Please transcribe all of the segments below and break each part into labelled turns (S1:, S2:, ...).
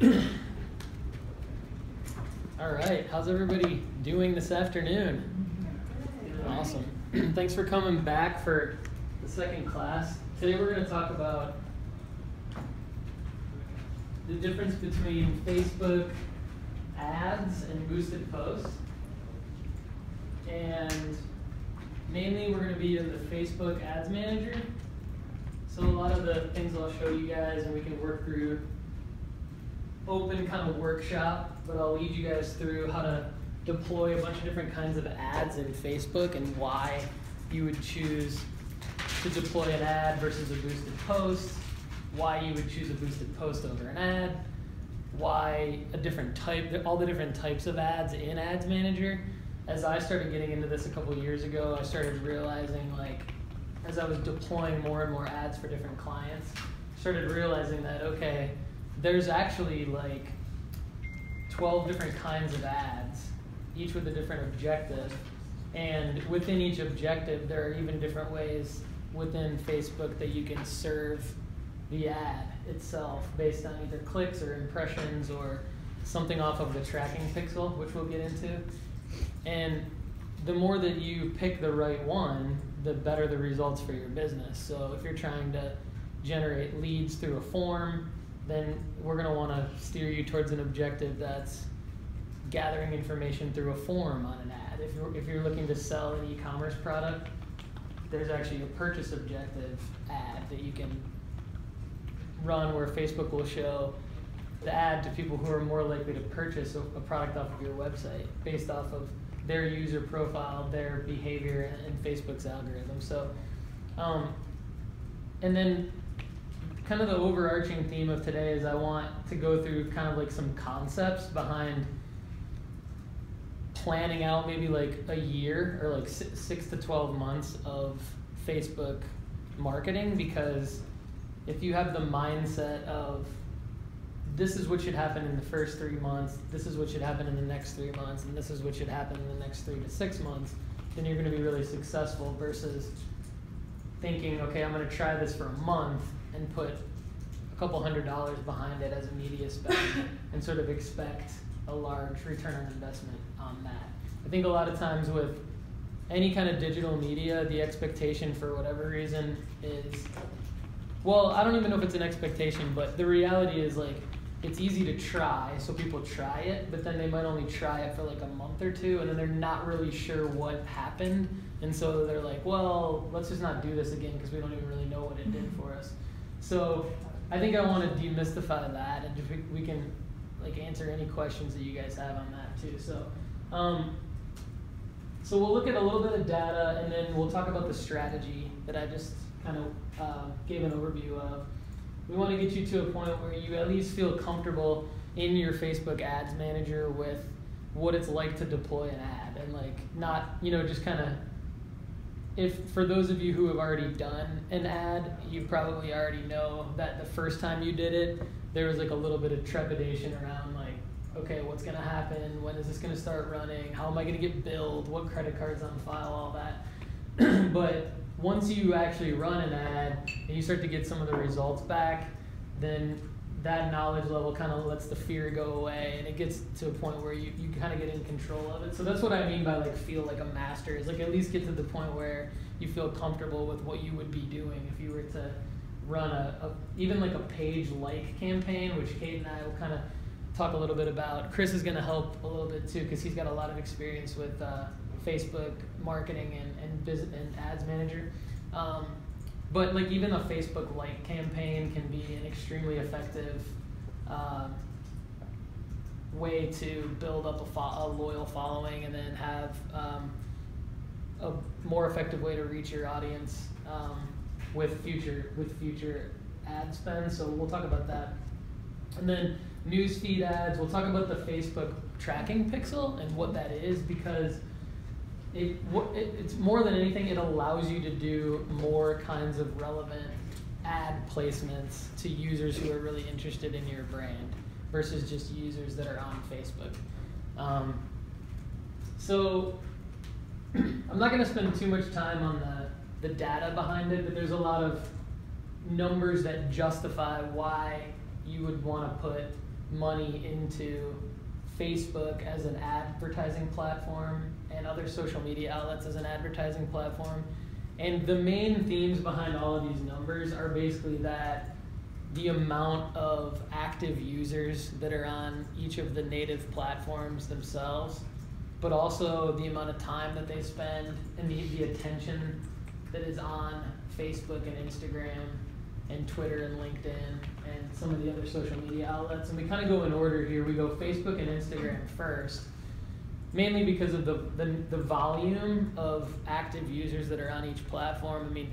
S1: All right. All right, how's everybody doing this afternoon? Awesome. Thanks for coming back for the second class. Today we're going to talk about the difference between Facebook ads and boosted posts. And mainly we're going to be in the Facebook Ads Manager. So a lot of the things I'll show you guys and we can work through open kind of workshop, but I'll lead you guys through how to deploy a bunch of different kinds of ads in Facebook and why you would choose to deploy an ad versus a boosted post, why you would choose a boosted post over an ad, why a different type, all the different types of ads in Ads Manager. As I started getting into this a couple years ago, I started realizing like, as I was deploying more and more ads for different clients, started realizing that okay, there's actually like 12 different kinds of ads, each with a different objective. And within each objective, there are even different ways within Facebook that you can serve the ad itself based on either clicks or impressions or something off of the tracking pixel, which we'll get into. And the more that you pick the right one, the better the results for your business. So if you're trying to generate leads through a form, then we're going to want to steer you towards an objective that's gathering information through a form on an ad. If you're, if you're looking to sell an e-commerce product, there's actually a purchase objective ad that you can run where Facebook will show the ad to people who are more likely to purchase a, a product off of your website based off of their user profile, their behavior, and, Facebook's algorithm. So, um, and then kind of the overarching theme of today is I want to go through kind of like some concepts behind planning out maybe like a year or like six to 12 months of Facebook marketing because if you have the mindset of this is what should happen in the first three months, this is what should happen in the next three months, and this is what should happen in the next three to six months, then you're going to be really successful versus thinking, okay, I'm going to try this for a month and put a couple hundred dollars behind it as a media spend and sort of expect a large return on investment on that. I think a lot of times with any kind of digital media, the expectation for whatever reason is well, I don't even know if it's an expectation, but the reality is like it's easy to try, so people try it, but then they might only try it for like a month or two, and then they're not really sure what happened, and so they're like, well, let's just not do this again because we don't even really know what it did for us. So I think I want to demystify that, and if we, can like answer any questions that you guys have on that too. So, um, so we'll look at a little bit of data, and then we'll talk about the strategy that I just kind of uh, gave an overview of. We want to get you to a point where you at least feel comfortable in your Facebook ads manager with what it's like to deploy an ad and like not, you know, just kind of if for those of you who have already done an ad, you probably already know that the first time you did it, there was like a little bit of trepidation around like, okay, what's gonna happen? When is this gonna start running? How am I gonna get billed? What credit cards on file? All that. but once you actually run an ad and you start to get some of the results back, then that knowledge level kind of lets the fear go away and it gets to a point where you, you kind of get in control of it. So that's what I mean by like feel like a master is like at least get to the point where you feel comfortable with what you would be doing if you were to run a, a even like a page like campaign, which Kate and I will kind of talk a little bit about. Chris is going to help a little bit too because he's got a lot of experience with uh, Facebook marketing and and, business, and ads manager. Um, but like even a Facebook like campaign can be an extremely effective um, way to build up a, fo- a, loyal following and then have um, a more effective way to reach your audience um, with future with future ad spend. So we'll talk about that. And then newsfeed ads. We'll talk about the Facebook tracking pixel and what that is because it, it, it's more than anything, it allows you to do more kinds of relevant ad placements to users who are really interested in your brand versus just users that are on Facebook. Um, so I'm not going to spend too much time on the, the data behind it, but there's a lot of numbers that justify why you would want to put money into Facebook as an advertising platform and other social media outlets as an advertising platform. And the main themes behind all of these numbers are basically that the amount of active users that are on each of the native platforms themselves, but also the amount of time that they spend and the, the attention that is on Facebook and Instagram and Twitter and LinkedIn and some of the other social media outlets. And we kind of go in order here. We go Facebook and Instagram first, mainly because of the, the, the volume of active users that are on each platform. I mean,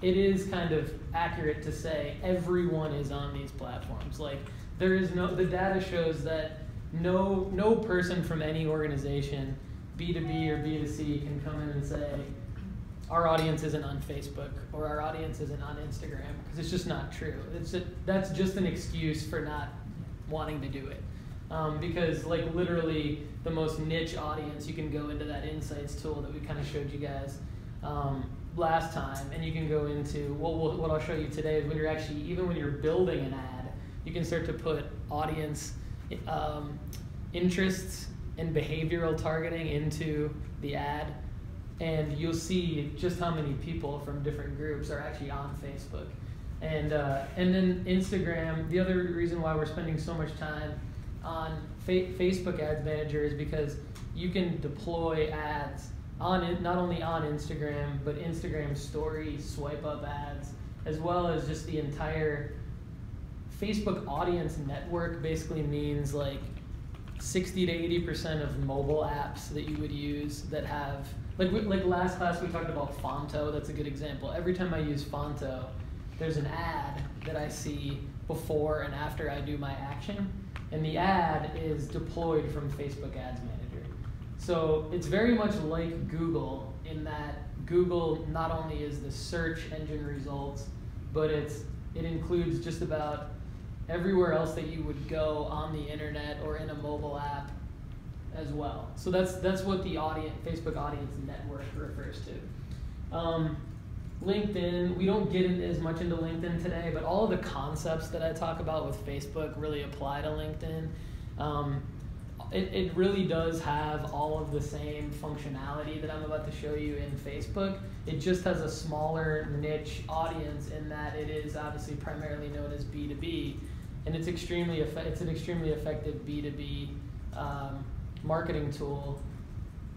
S1: it is kind of accurate to say everyone is on these platforms. Like there is no the data shows that no no person from any organization, B2B or B2C, can come in and say our audience isn't on Facebook or our audience isn't on Instagram because it's just not true. It's a, that's just an excuse for not wanting to do it. Um, because like literally the most niche audience, you can go into that insights tool that we kind of showed you guys um, last time, and you can go into what we'll, what I'll show you today is when you're actually even when you're building an ad, you can start to put audience um, interests and behavioral targeting into the ad and you'll see just how many people from different groups are actually on Facebook. And, uh, and then Instagram, the other reason why we're spending so much time on fa- Facebook Ads Manager is because you can deploy ads on it, not only on Instagram, but Instagram stories, swipe up ads, as well as just the entire Facebook audience network basically means like 60 to 80% of mobile apps that you would use that have like like last class we talked about Fonto. That's a good example. Every time I use Fonto, there's an ad that I see before and after I do my action, and the ad is deployed from Facebook Ads Manager. So it's very much like Google in that Google not only is the search engine results, but it's it includes just about everywhere else that you would go on the internet or in a mobile app as well. So that's that's what the audience Facebook audience network refers to. Um, LinkedIn, we don't get as much into LinkedIn today, but all of the concepts that I talk about with Facebook really apply to LinkedIn. Um, it, it really does have all of the same functionality that I'm about to show you in Facebook. It just has a smaller niche audience in that it is obviously primarily known as B2B, and it's extremely it's an extremely effective B2B um, marketing tool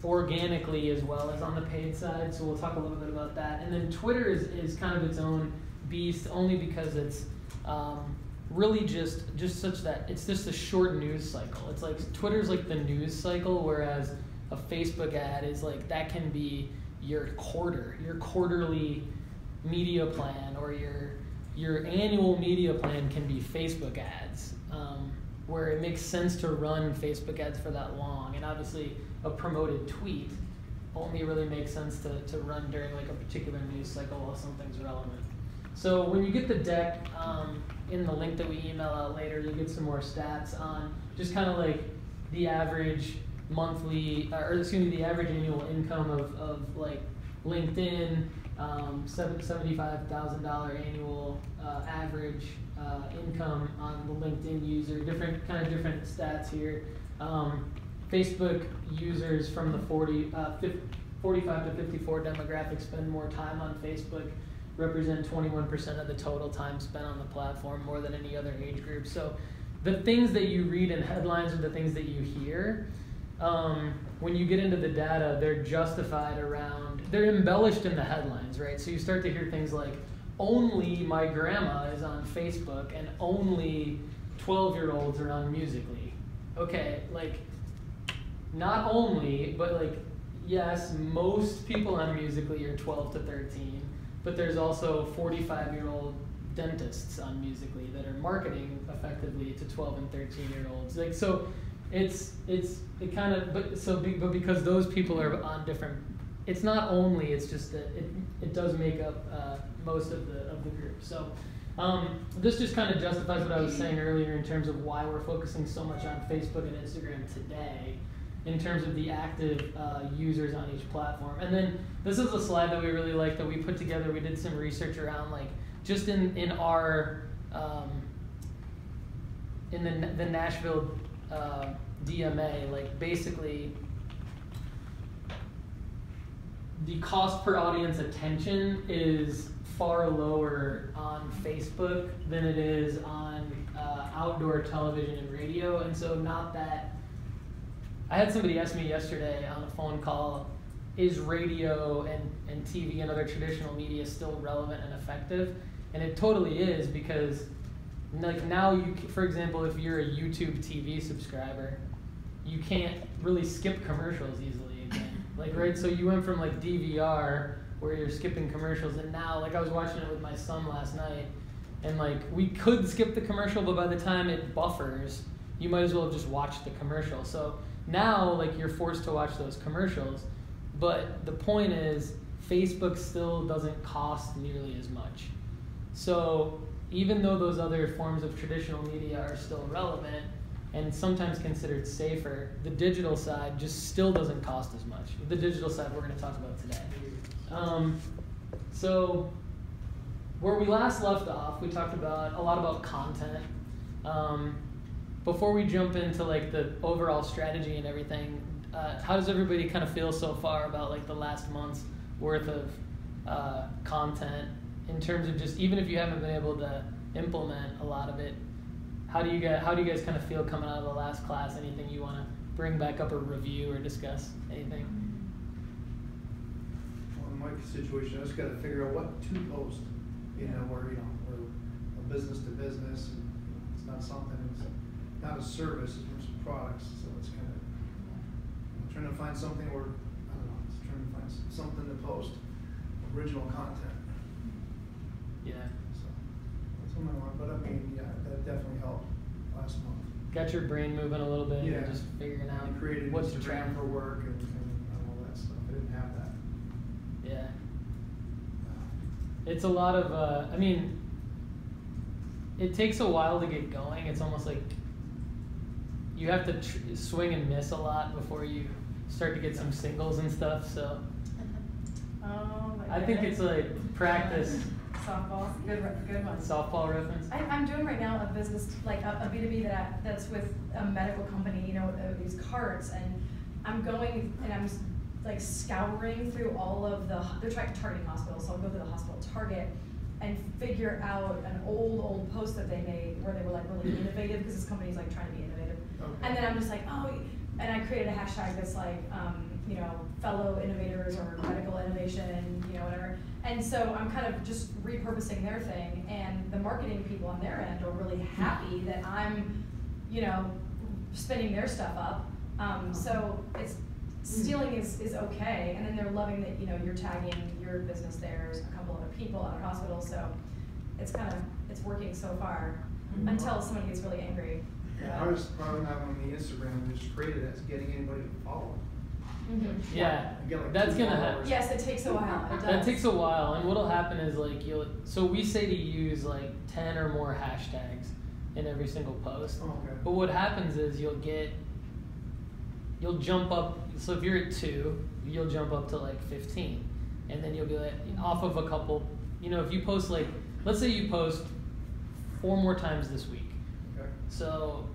S1: organically as well as on the paid side. So we'll talk a little bit about that. And then Twitter is, is kind of its own beast only because it's um, really just just such that it's just a short news cycle. It's like Twitter's like the news cycle, whereas a Facebook ad is like that can be your quarter, your quarterly media plan, or your your annual media plan can be Facebook ads. Um, where it makes sense to run Facebook ads for that long. And obviously, a promoted tweet only really makes sense to, to run during like a particular news cycle while something's relevant. So when you get the deck um, in the link that we email out later, you'll get some more stats on just kind of like the average monthly, or excuse me, the average annual income of, of like LinkedIn, um, $75,000 annual uh, average uh, income on the LinkedIn user, different kind of different stats here. Um, Facebook users from the 40, uh, 50, 45 to 54 demographic spend more time on Facebook, represent 21% of the total time spent on the platform, more than any other age group. So the things that you read in headlines are the things that you hear. Um, when you get into the data, they're justified around, they're embellished in the headlines, right? So you start to hear things like, only my grandma is on Facebook and only 12 year olds are on Musically. Okay, like, not only, but like, yes, most people on Musically are 12 to 13, but there's also 45 year old dentists on Musically that are marketing effectively to 12 and 13 year olds. Like, so it's, it's, it kind of, but so, be, but because those people are on different, it's not only, it's just that it, it does make up uh, most of the of the group. So um, this just kind of justifies what I was saying earlier in terms of why we're focusing so much on Facebook and Instagram today, in terms of the active uh, users on each platform. And then this is a slide that we really like that we put together. We did some research around like just in in our um, in the the Nashville uh, DMA, like basically the cost per audience attention is far lower on Facebook than it is on uh, outdoor television and radio, and so not that. I had somebody ask me yesterday on a phone call, is radio and, and TV and other traditional media still relevant and effective? And it totally is because like now you for example if you're a YouTube TV subscriber, you can't really skip commercials easily again. Like right, so you went from like DVR where you're skipping commercials, and now like I was watching it with my son last night, and like we could skip the commercial, but by the time it buffers, you might as well have just watch the commercial. So now like you're forced to watch those commercials, but the point is Facebook still doesn't cost nearly as much. So even though those other forms of traditional media are still relevant and sometimes considered safer, the digital side just still doesn't cost as much. The digital side we're going to talk about today. Um, so where we last left off, we talked about a lot about content. Um, before we jump into like the overall strategy and everything, uh, how does everybody kind of feel so far about like the last month's worth of uh, content in terms of just even if you haven't been able to implement a lot of it? How do you guys how do you guys kind of feel coming out of the last class? Anything you want to bring back up or review or discuss? Anything?
S2: Well, in my situation, I just gotta figure out what to post, you know, where, you know, we're a business to business, and it's not something, not a service, it's more some products, so it's kind of, I'm trying to find something where, I don't know, trying to find something to post, original content,
S1: Yeah.
S2: so. That's what I want, but I mean, yeah, that definitely helped last month.
S1: Got your brain moving a little bit
S2: Yeah.
S1: just figuring out
S2: created
S1: what to track
S2: Instagram for work and, and all that stuff, I didn't have that.
S1: Yeah. It's a lot of, uh, I mean, it takes a while to get going. It's almost like you have to tr- swing and miss a lot before you start to get some singles and stuff. So
S3: Oh my
S1: I think it's like practice.
S3: Softball, good, re- good one.
S1: Softball reference.
S3: I, I'm doing right now a business, like a, a B2B that I, that's with a medical company, you know, uh, these cards, and I'm going and I'm like scouring through all of the, they're trying targeting hospitals, so I'll go to the hospital target and figure out an old, old post that they made where they were like really innovative, because this company's like trying to be innovative.
S2: Okay.
S3: And then I'm just like, oh, and I created a hashtag that's like, um, you know, fellow innovators or medical innovation, you know, whatever. And so I'm kind of just repurposing their thing, and the marketing people on their end are really happy that I'm, you know, spinning their stuff up. Um, so it's stealing is, is okay, and then they're loving that you know you're tagging your business. There's a couple other people, other hospitals, so it's kind of it's working so far
S2: Mhm.
S3: until someone gets really angry.
S2: Yeah, I was probably not on the Instagram, and just created it as getting anybody to follow.
S3: Mhm.
S1: Yeah,
S2: like
S1: that's gonna happen.
S3: Yes, it takes a while. It does.
S1: That takes a while, and what'll happen is like you'll. So we say to use like ten or more hashtags in every single post.
S2: Oh, okay.
S1: But what happens is you'll get, you'll jump up. So if you're at two, you'll jump up to like fifteen, and then you'll be like off of a couple. You know, if you post like, let's say you post four more times this week,
S2: Okay.
S1: So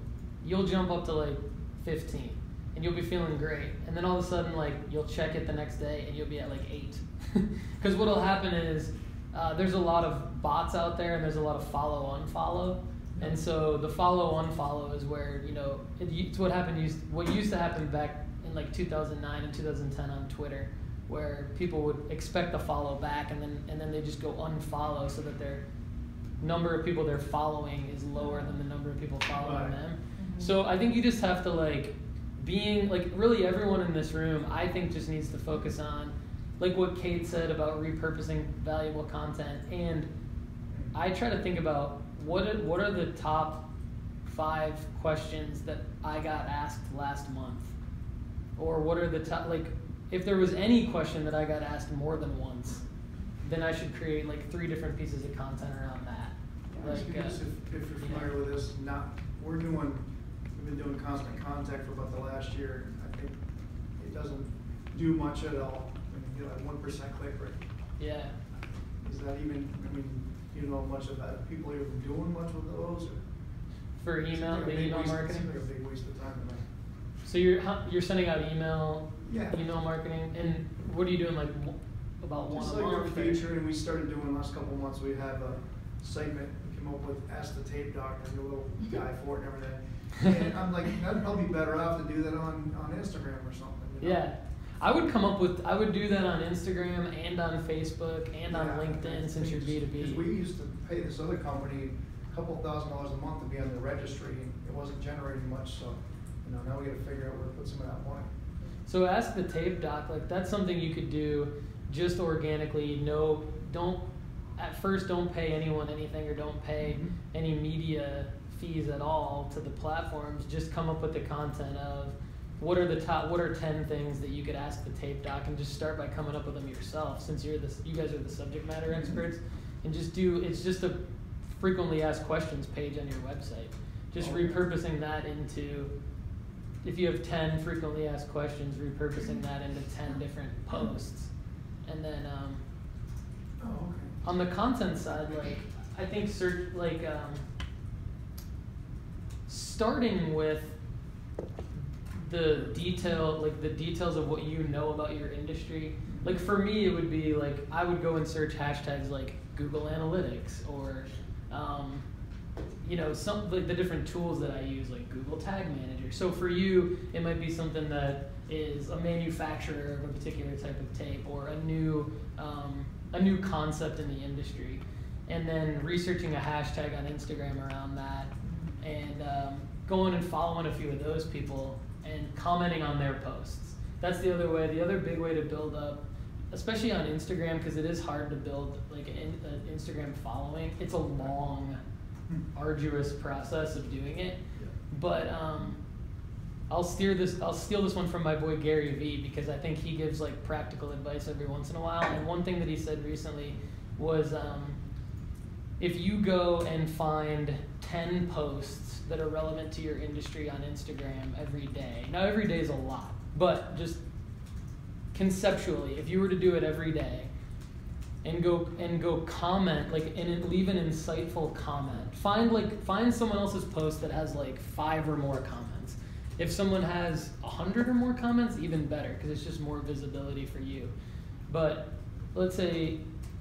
S1: you'll jump up to like 15 and you'll be feeling great. And then all of a sudden, like, you'll check it the next day and you'll be at like eight. Because what'll happen is uh, there's a lot of bots out there and there's a lot of follow unfollow. And so the follow unfollow is where, you know, it, it's what happened, used, what used to happen back in like 2009 and 2010 on Twitter, where people would expect a follow back and then, and then they just go unfollow so that their number of people they're following is lower than the number of people following
S2: Right.
S1: them.
S3: Mhm.
S1: So I think you just have to like being like really everyone in this room I think just needs to focus on like what Kate said about repurposing valuable content and I try to think about what are, what are the top 5 questions that I got asked last month or what are the top like if there was any question that I got asked more than once then I should create like three different pieces of content around that.
S2: Just
S1: Like, uh,
S2: if, if you're familiar with this, not, we're doing, we've been doing constant contact for about the last year. I think it doesn't do much at all. I mean, you know, like one percent click rate.
S1: yeah.
S2: Is that even, I mean, Do you know much of that? People are even doing much with those or?
S1: For email,
S2: like
S1: email
S2: waste-
S1: marketing.
S2: Like a big waste of time to me.
S1: So you're you're sending out email,
S2: Yeah.
S1: email marketing, and what are you doing like about one
S2: Just
S1: a
S2: like our
S1: month? or-
S2: feature, and we started doing last couple of months, we have a segment, came up with Ask the Tape Doctor, a little guy for it and everything. And I'm like, that'd probably be better off to do that on, on Instagram or something, you know?
S1: Yeah, I would come up with I would do that on Instagram and on Facebook and on
S2: Yeah,
S1: LinkedIn since you're B2B.
S2: Because we used to pay this other company a couple thousand dollars a month to be on the registry, and it wasn't generating much, so, you know, now we gotta figure out where to put some of that money.
S1: So ask the tape doc like that's something you could do just organically. No, don't at first don't pay anyone anything or don't pay
S2: Mhm.
S1: any media fees at all to the platforms. Just come up with the content of what are the top what are 10 things that you could ask the tape doc and just start by coming up with them yourself since you're this you guys are the subject matter
S2: Mhm.
S1: experts and just do it's just a frequently asked questions page on your website just
S2: Okay.
S1: repurposing that into if you have 10 frequently asked questions repurposing that into 10 different posts and then um,
S2: Oh, okay.
S1: On the content side, like I think search like um, starting with the detail, like the details of what you know about your industry. Like for me, it would be like I would go and search hashtags like Google Analytics or um, you know some like the different tools that I use, like Google Tag Manager. So for you, it might be something that is a manufacturer of a particular type of tape or a new um, a new concept in the industry, and then researching a hashtag on Instagram around that, and um, going and following a few of those people and commenting on their posts. That's the other way. The other big way to build up, especially on Instagram, because it is hard to build like an, an Instagram following. It's a long, arduous process of doing it. But um, I'll steer this. I'll steal this one from my boy Gary Vee because I think he gives like practical advice every once in a while. And one thing that he said recently was, um, if you go and find ten posts that are relevant to your industry on Instagram every day. Now every day is a lot, but just conceptually, if you were to do it every day, and go and go comment like and leave an insightful comment find like find someone else's post that has like five or more comments if someone has a hundred or more comments even better because it's just more visibility for you but let's say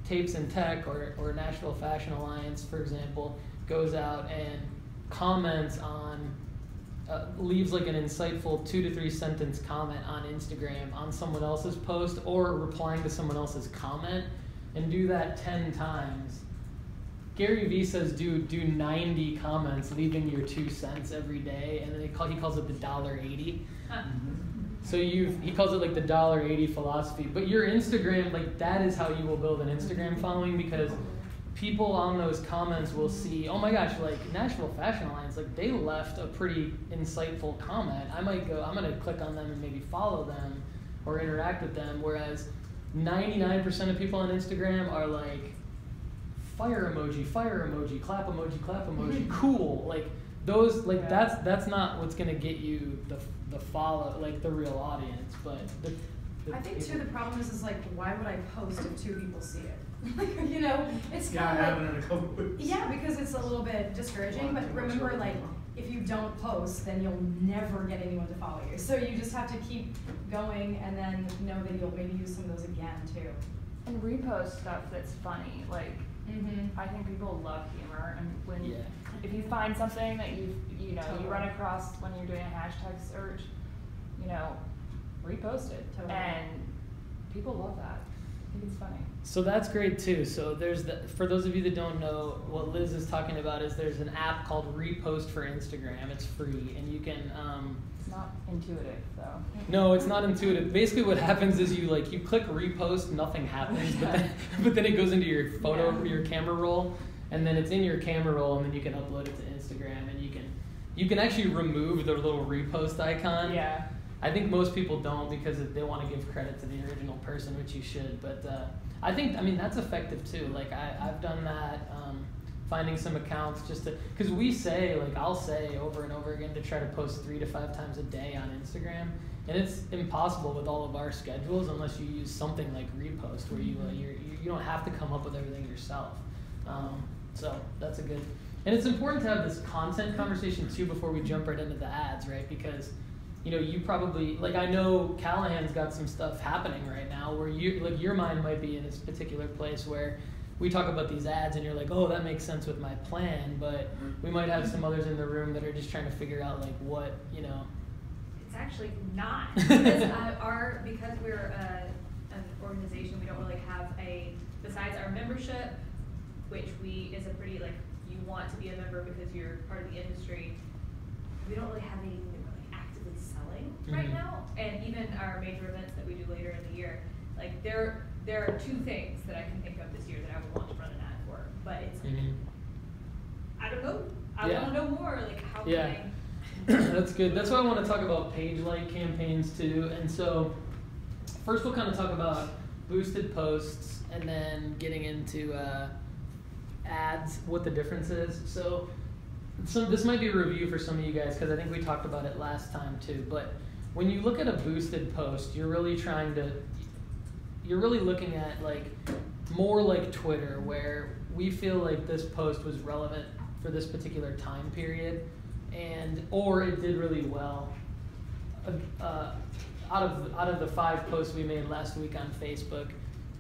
S1: tapes and tech or, or nashville fashion alliance for example goes out and comments on uh, leaves like an insightful two to three sentence comment on instagram on someone else's post or replying to someone else's comment and do that 10 times. Gary Vee says do do 90 comments, leaving your two cents every day, and then he, call, he calls it the dollar 80. So you he calls it like the dollar 80 philosophy. But your Instagram, like that is how you will build an Instagram following because people on those comments will see, oh my gosh, like Nashville Fashion Alliance, like they left a pretty insightful comment. I might go, I'm gonna click on them and maybe follow them or interact with them. Whereas 99% of people on Instagram are like fire emoji, fire emoji, clap emoji, clap emoji, cool. Like those, like
S4: Yeah.
S1: that's that's not what's gonna get you the the follow, like the real audience. But the, the
S3: I think too, the problem is, is like, why would I post if two people see it? Like, you know, it's
S2: Yeah, I
S3: kind of
S2: haven't
S3: like,
S2: in a couple weeks.
S3: yeah, because it's a little bit discouraging, but remember, like, if you don't post, then you'll never get anyone to follow you. So you just have to keep going and then know that you'll maybe use some of those again too.
S4: And repost stuff that's funny. Like
S3: Mm-hmm.
S4: I think people love humor, and when
S1: Yeah.
S4: if you find something that you you know
S3: Totally.
S4: you run across when you're doing a hashtag search, you know, repost it,
S3: Totally.
S4: and people love that. I think it's funny.
S1: So that's great too. So there's the for those of you that don't know what Liz is talking about is there's an app called Repost for Instagram. It's free and you can um,
S4: It's not intuitive though.
S1: no, it's not intuitive. Basically, what happens is you like you click repost, nothing happens, but then, but then it goes into your photo,
S4: Yeah.
S1: your camera roll, and then it's in your camera roll, and then you can upload it to Instagram, and you can you can actually remove the little repost icon.
S4: Yeah.
S1: I think most people don't because they want to give credit to the original person, which you should. But uh, I think, I mean, that's effective too. Like I, I've done that, um, finding some accounts just to, because we say, like I'll say over and over again to try to post three to five times a day on Instagram, and it's impossible with all of our schedules unless you use something like Repost, where you uh, you're, you you don't have to come up with everything yourself. Um, so that's a good, and it's important to have this content conversation too before we jump right into the ads, right? Because, you know, you probably like I know Callahan's got some stuff happening right now where you like your mind might be in this particular place where we talk about these ads and you're like, oh, that makes sense with my plan, but we might have some others in the room that are just trying to figure out like what you know.
S5: It's actually not, because uh, our, because we're a, an organization, we don't really have a, besides our membership, which we, is a pretty, like, you want to be a member because you're part of the industry, we don't really have anything that we're like actively selling right
S1: Mhm.
S5: now, and even our major events that we do later in the year, like, there, there are two things that I can think of this year that I would want to run an ad for, but it's, like,
S1: Mhm.
S5: I don't know, I
S1: Yeah.
S5: wanna know more, like, how can
S1: Yeah.
S5: I?
S1: That's good. That's why I want to talk about page like campaigns too. And so, first we'll kind of talk about boosted posts, and then getting into uh, ads, what the difference is. So, some this might be a review for some of you guys because I think we talked about it last time too. But when you look at a boosted post, you're really trying to, you're really looking at like more like Twitter, where we feel like this post was relevant for this particular time period, and or it did really well. Uh, uh, out of out of the five posts we made last week on Facebook,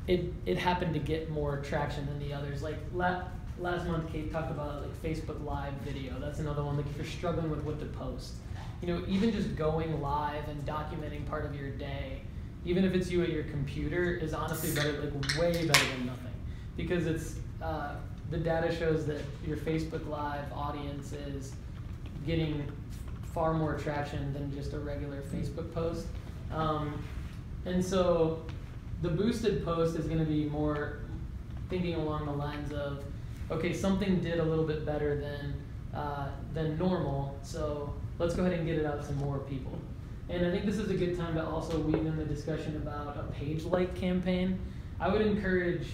S1: it it happened to get more traction than the others. Like la- last month, Kate talked about like Facebook Live video. That's another one. Like if you're struggling with what to post, you know, even just going live and documenting part of your day, even if it's you at your computer, is honestly better, like way better than nothing, because it's uh, the data shows that your Facebook Live audience is getting far more traction than just a regular Facebook post. Um, and so the boosted post is going to be more thinking along the lines of, okay, something did a little bit better than uh, than normal, so let's go ahead and get it out to more people. And I think this is a good time to also weave in the discussion about a page like campaign. I would encourage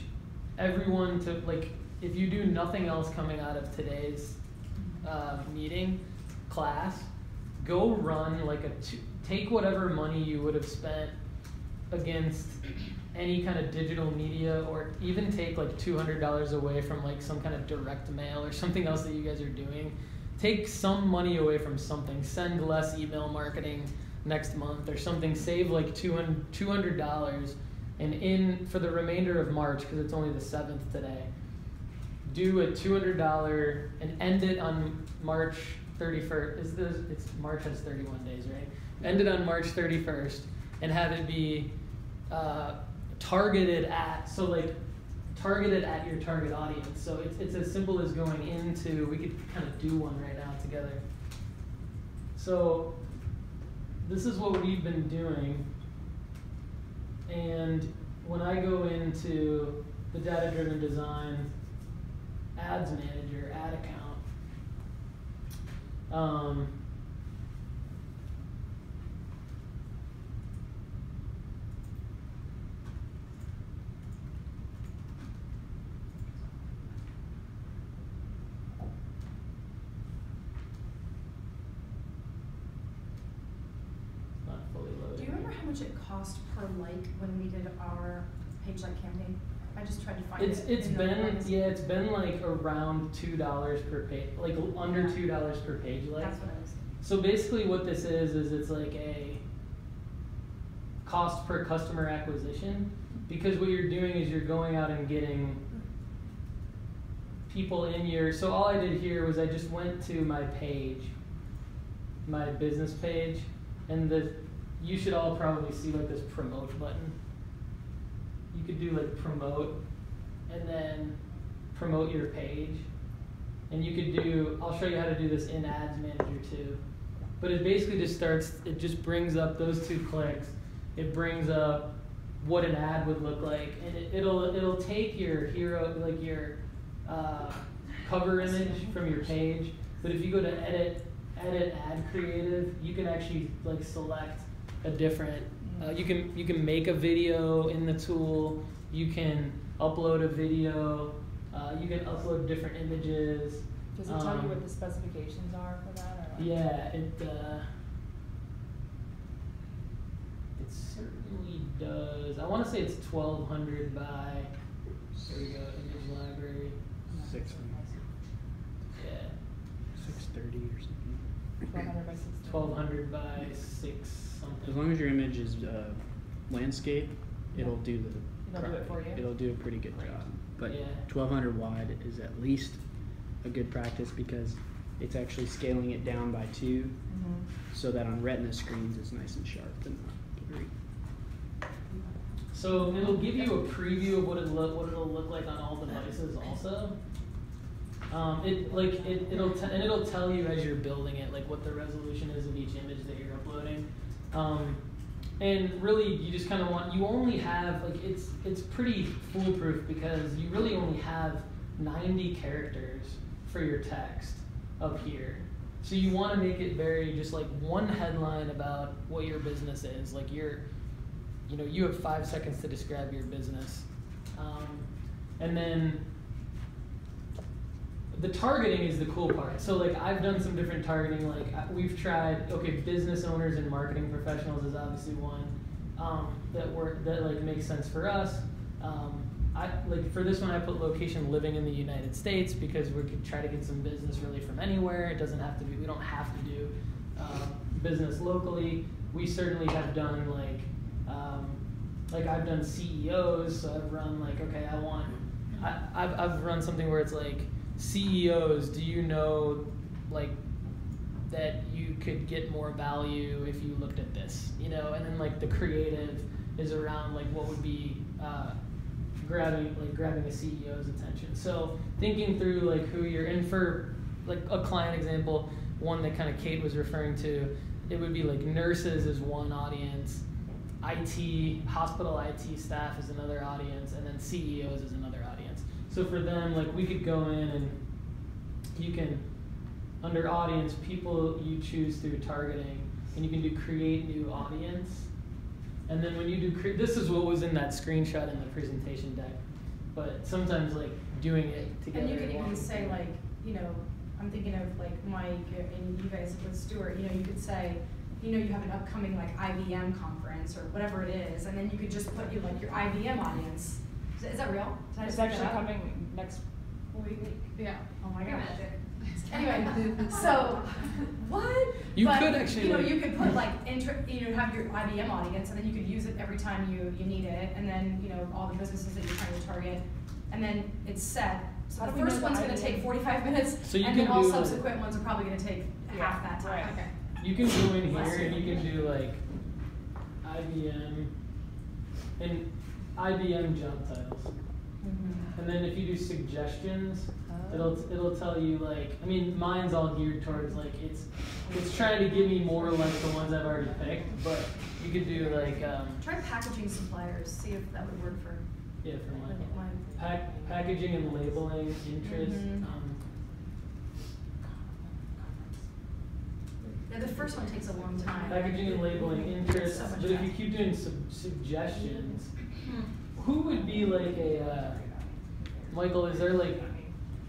S1: everyone to like if you do nothing else coming out of today's uh, meeting class, go run like a take whatever money you would have spent against any kind of digital media or even take like $200 away from like some kind of direct mail or something else that you guys are doing. Take some money away from something. Send less email marketing next month or something save like 200 $200 and in for the remainder of march because it's only the 7th today do a $200 and end it on march 31st is this it's march has 31 days right? End it on march 31st and have it be uh, targeted at so like targeted at your target audience. So it's, it's as simple as going into we could kind of do one right now together. So this is what we've been doing. And when i go into the data driven design ads manager ad account um, not fully loaded.
S3: Do you remember how much it cost per like when we did our page like campaign? I just tried to find
S1: It's
S3: it.
S1: it's been yeah it's been like around two dollars per page like under
S3: Yeah.
S1: two dollars per page like
S3: That's what it was.
S1: so basically what this is is it's like a cost per customer acquisition because what you're doing is you're going out and getting people in your so all I did here was I just went to my page my business page and the you should all probably see like this promote button. You could do like promote and then promote your page. And you could do i'll show you how to do this in ads manager too. But it basically just starts it just brings up those two clicks. It brings up what an ad would look like. And it, it'll it'll take your hero like your uh, cover image from your page. But if you go to edit edit ad creative you can actually like select a different uh, you can you can make a video in the tool you can upload a video uh, you can upload different images
S4: Does it tell you
S1: Um,
S4: what the specifications are for that or? not?
S1: yeah, it uh, it certainly does. I want to say it's twelve hundred by. There we go, image library.
S4: No.
S6: six,
S1: Yeah,
S6: six thirty or something.
S4: Twelve hundred by sixteen.
S1: twelve hundred by six something.
S6: As long as your image is uh, landscape, it'll do the.
S4: It'll do it for you?
S6: It'll do a pretty good job. But
S1: Yeah.
S6: twelve hundred wide is at least a good practice because it's actually scaling it down by two,
S4: Mhm.
S6: so that on Retina screens it's nice and sharp and not blurry.
S1: So it'll give you a preview of what it look what it'll look like on all devices also. Um, it like it it'll t- and it'll tell you as you're building it like what the resolution is of each image that you're uploading. Um, and really you just kind of want you only have like it's it's pretty foolproof because you really only have 90 characters for your text up here. So you want to make it very just like one headline about what your business is. Like you're you know, you have five seconds to describe your business. Um, and then the targeting is the cool part. So like I've done some different targeting. Like we've tried. Okay, business owners and marketing professionals is obviously one um, that work that like makes sense for us. Um, I like for this one I put location living in the United States because we could try to get some business really from anywhere. It doesn't have to be. We don't have to do um, business locally. We certainly have done like um, like I've done CEOs. So I've run like okay, I want. I, I've I've run something where it's like CEOs. Do you know like that you could get more value if you looked at this, you know, and then like the creative is around like what would be uh, grabbing like grabbing a CEO's attention. So thinking through like who you're in for like a client example, one that kind of Kate was referring to, it would be like nurses is one audience, IT hospital IT staff is another audience, and then CEOs is another. So for them, like we could go in and you can under audience people you choose through targeting and you can do create new audience and then when you do create, this is what was in that screenshot in the presentation deck but sometimes like doing it together
S3: And you
S1: can
S3: even say like, you know, I'm thinking of like Mike and you guys with Stuart, you know, you could say, you know, you have an upcoming like IBM conference or whatever it is, and then you could just put you like your IBM audience. Is that, is that real? Did I
S4: It's
S3: just make
S4: actually
S3: that up?
S4: coming next week.
S3: Yeah. Oh my gosh. Anyway, so what?
S1: You
S3: But,
S1: could actually,
S3: You know,
S1: like-
S3: you could put like inter, you know, have your IBM audience, and then you could use it every time you you need it, and then you know all the businesses that you're trying to target, and then it's set. So
S4: How
S3: the
S4: do we know
S3: first
S4: the
S3: one's going to
S4: IBM?
S3: take 45 minutes,
S1: So you
S3: and
S1: can
S3: then all
S1: do,
S3: subsequent ones are probably going to take
S4: Yeah,
S3: half that time.
S4: right.
S3: Okay.
S1: you can go in here and you can do like IBM and IBM job titles and then if you do suggestions it'll it'll tell you like I mean mine's all geared towards like it's it's trying to give me more like the ones I've already picked but you could do like um,
S3: Try packaging suppliers. See if that would work for
S1: yeah for mine
S3: mine.
S1: Pack, packaging and labeling interest
S3: Mhm.
S1: um,
S3: Yeah, the first one takes a long time.
S1: packaging and labeling interest
S3: So
S1: but if you keep doing sub- suggestions who would be like a uh, Michael is there like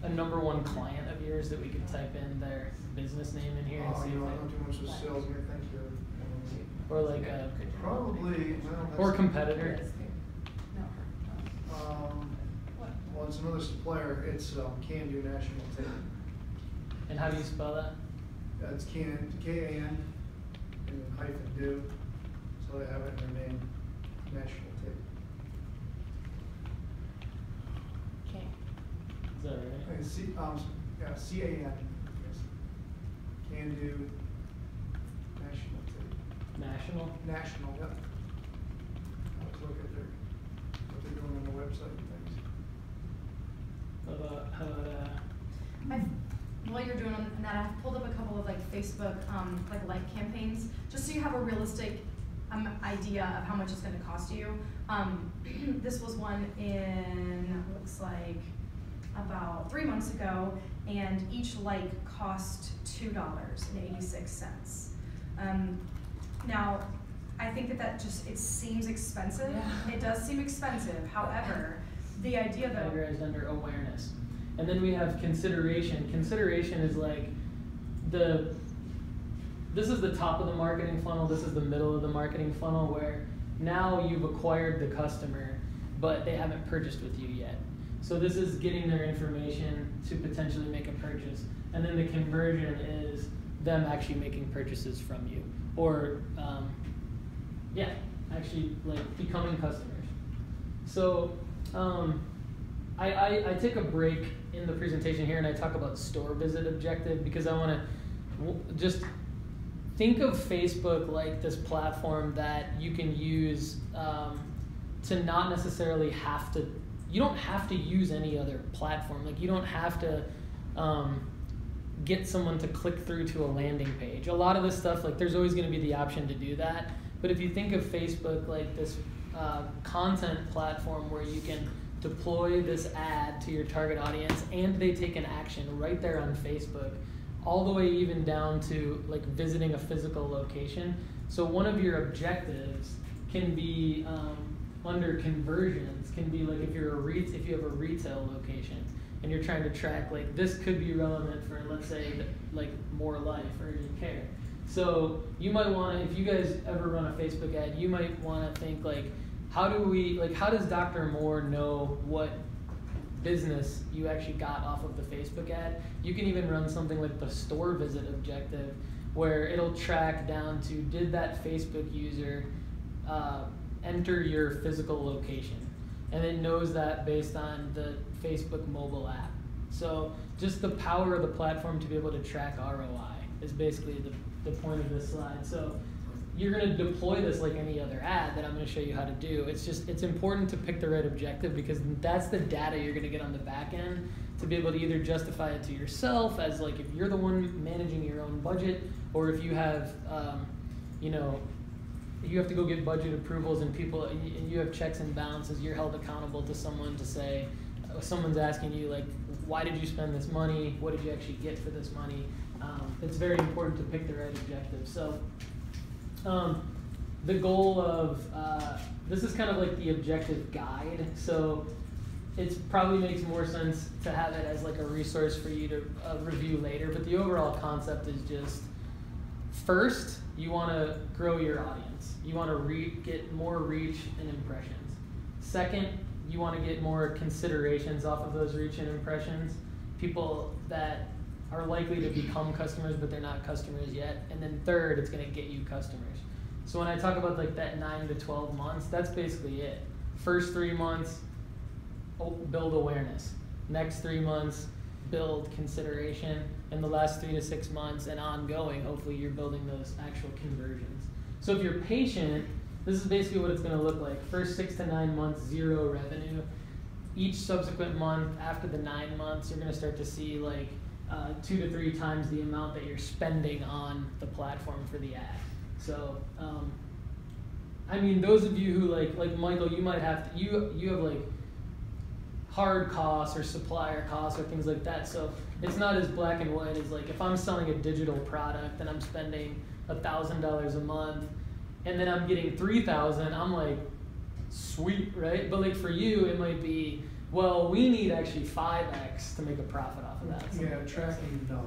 S1: a number one client of yours that we could type in their business name in here and
S2: Oh,
S1: see
S2: you know, I
S1: if
S2: don't do much with sales, I think you're.
S1: or like a
S2: Probably, well.
S1: or competitor
S3: No.
S2: Um, well, it's another supplier, it's, um, Can Do National Tape.
S1: and how do you spell that
S2: That's Can, K A N, and then hyphen do, so they have it in their name, National Tape.
S4: Okay.
S1: Is that right
S2: And C, um, yeah, C A N, yes. Can Do National
S1: national
S2: National, yep. Let's look at their, what they're doing on the website and things.
S1: how about how about uh
S3: I've, while you're doing that, I've pulled up a couple of like Facebook, um, like like campaigns, just so you have a realistic, um, idea of how much it's gonna cost you. Um, this was one in, looks like, about three months ago, and each like cost two dollars and eighty-six cents. Um, now, I think that that just, it seems expensive.
S4: Yeah.
S3: It does seem expensive, however, the idea though.
S1: categorized under awareness and then we have consideration consideration is like the this is the top of the marketing funnel this is the middle of the marketing funnel where now you've acquired the customer but they haven't purchased with you yet So this is getting their information to potentially make a purchase, and then the conversion is them actually making purchases from you, or um, yeah, actually like becoming customers. So um, I, I, I take a break in the presentation here and I talk about store visit objective because I want to just think of Facebook like this platform that you can use um, to not necessarily have to. You don't have to use any other platform. Like you don't have to um, get someone to click through to a landing page. A lot of this stuff, like there's always going to be the option to do that. But if you think of Facebook like this uh, content platform where you can deploy this ad to your target audience and they take an action right there on Facebook, all the way even down to like visiting a physical location. So one of your objectives can be um, under conversions, can be like if you're a re- if you have a retail location and you're trying to track like this could be relevant for let's say like more life or urgent care. So you might want to, if you guys ever run a Facebook ad, you might want to think like, how do we like how does Dr. Moore know what business you actually got off of the Facebook ad? You can even run something like the store visit objective, where it'll track down to did that Facebook user uh, enter your physical location, and it knows that based on the Facebook mobile app. So just the power of the platform to be able to track ROI is basically the, the point of this slide. So you're going to deploy this like any other ad that I'm going to show you how to do. It's just it's important to pick the right objective because that's the data you're going to get on the back end to be able to either justify it to yourself as like if you're the one managing your own budget or if you have um, you know you have to go get budget approvals and people and you, have checks and balances you're held accountable to someone to say uh, someone's asking you like why did you spend this money what did you actually get for this money um, it's very important to pick the right objective so um, the goal of uh, this is kind of like the objective guide. So it probably makes more sense to have it as like a resource for you to uh, review later. But the overall concept is just first you want to grow your audience. You want to re- get more reach and impressions. Second, you want to get more considerations off of those reach and impressions. People that are likely to become customers, but they're not customers yet. And then third, it's going to get you customers. So when I talk about like that nine to twelve months, that's basically it. First three months, build awareness. Next three months, build consideration. And the last three to six months and ongoing, hopefully you're building those actual conversions. So if you're patient, this is basically what it's going to look like. First six to nine months, zero revenue. Each subsequent month after the nine months, you're going to start to see like uh, two to three times the amount that you're spending on the platform for the ad. So, um, I mean, those of you who like, like Michael, you might have to, you you have like hard costs or supplier costs or things like that. So it's not as black and white as like if I'm selling a digital product and I'm spending a thousand dollars a month, and then I'm getting three thousand, I'm like, sweet, right? But like for you, it might be well, we need actually 5x to make a profit off of that. something
S2: Yeah, tracking, no,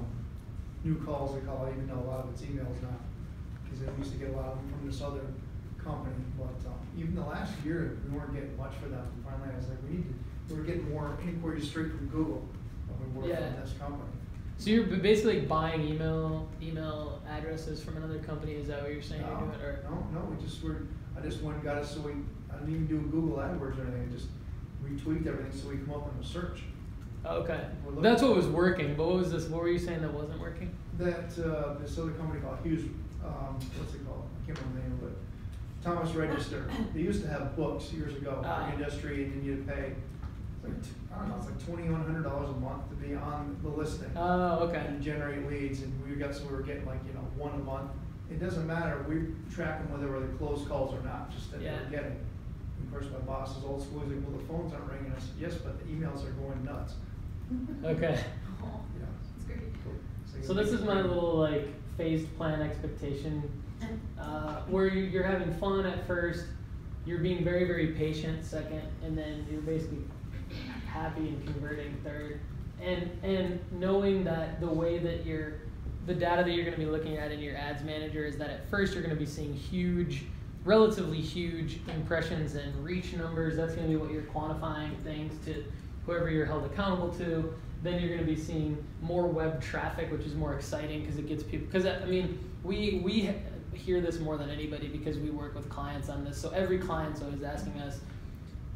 S2: new calls, they call it, even though a lot of it's emails now, because they used to get a lot of them from this other company, but, um, even the last year, we weren't getting much for them, finally, I was like, we need to, we were getting more inquiries straight from Google than we were
S1: Yeah.
S2: from this company.
S1: So you're basically buying email email addresses from another company. Is that what you're saying
S2: No,
S1: you're doing? Or
S2: No, no, we just were, I just went and got it, so we, I didn't even do Google AdWords or anything, I just retweaked everything so we come up in the search.
S1: Oh, okay, that's what was working. But what was this? What were you saying that wasn't working?
S2: That, uh, this other company called Hughes, um, what's it called? I can't remember the name of it. Thomas Register. They used to have books years ago
S1: Ah.
S2: for industry and then you'd pay, like, t- I don't know, it's like twenty-one hundred dollars a month to be on the listing.
S1: Oh, okay.
S2: And generate leads and we got, so we were getting like, you know, one a month. It doesn't matter, we track them whether they're closed calls or not, just that
S1: Yeah.
S2: we're getting. Of course, my boss is old school, he's like, well, the phones aren't ringing. I said, yes, but the emails are going nuts.
S1: Okay.
S5: Oh,
S2: Yeah.
S5: that's great.
S1: So this is my little like phased plan expectation, uh, where you- you're having fun at first, you're being very very patient second, and then you're basically happy and converting third, and and knowing that the way that you're the data that you're going to be looking at in your ads manager is that at first you're going to be seeing huge relatively huge impressions and reach numbers that's going to be what you're quantifying things to whoever you're held accountable to. Then you're going to be seeing more web traffic, which is more exciting because it gets people. Because I mean, we we hear this more than anybody because we work with clients on this. So every client's always asking us.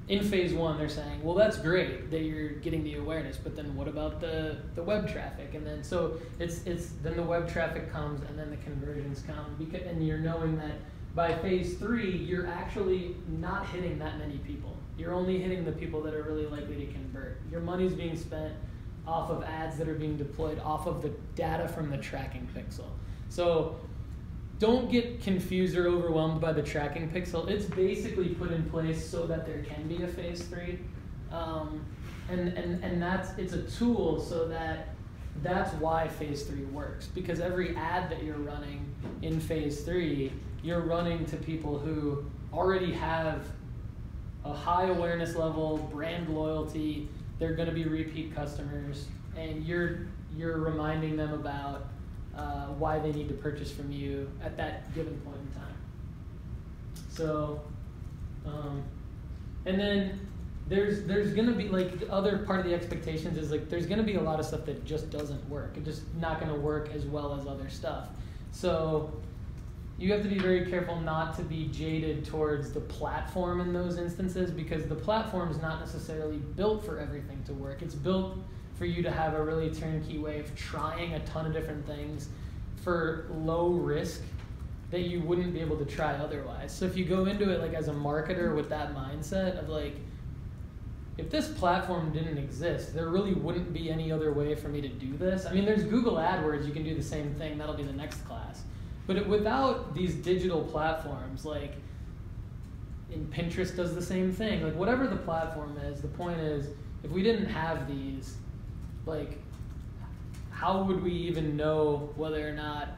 S1: In mm-hmm. phase one, they're saying, "Well, that's great that you're getting the awareness, but then what about the the web traffic?" And then so it's it's then the web traffic comes, and then the conversions come, because and you're knowing that by phase three, you're actually not hitting that many people. You're only hitting the people that are really likely to convert. Your money's being spent off of ads that are being deployed off of the data from the tracking pixel. So don't get confused or overwhelmed by the tracking pixel. It's basically put in place so that there can be a phase three. Um, and, and, and that's it's a tool so that that's why phase three works because every ad that you're running in phase three you're running to people who already have a high awareness level brand loyalty they're going to be repeat customers and you're you're reminding them about uh, why they need to purchase from you at that given point in time so um, and then there's there's gonna be like the other part of the expectations is like there's gonna be a lot of stuff that just doesn't work. It's just not gonna work as well as other stuff. So you have to be very careful not to be jaded towards the platform in those instances because the platform is not necessarily built for everything to work. It's built for you to have a really turnkey way of trying a ton of different things for low risk that you wouldn't be able to try otherwise. So if you go into it like as a marketer with that mindset of like if this platform didn't exist, there really wouldn't be any other way for me to do this. I mean, there's Google AdWords, you can do the same thing, that'll be the next class. But it, without these digital platforms, like in Pinterest does the same thing, like whatever the platform is, the point is, if we didn't have these, like, how would we even know whether or not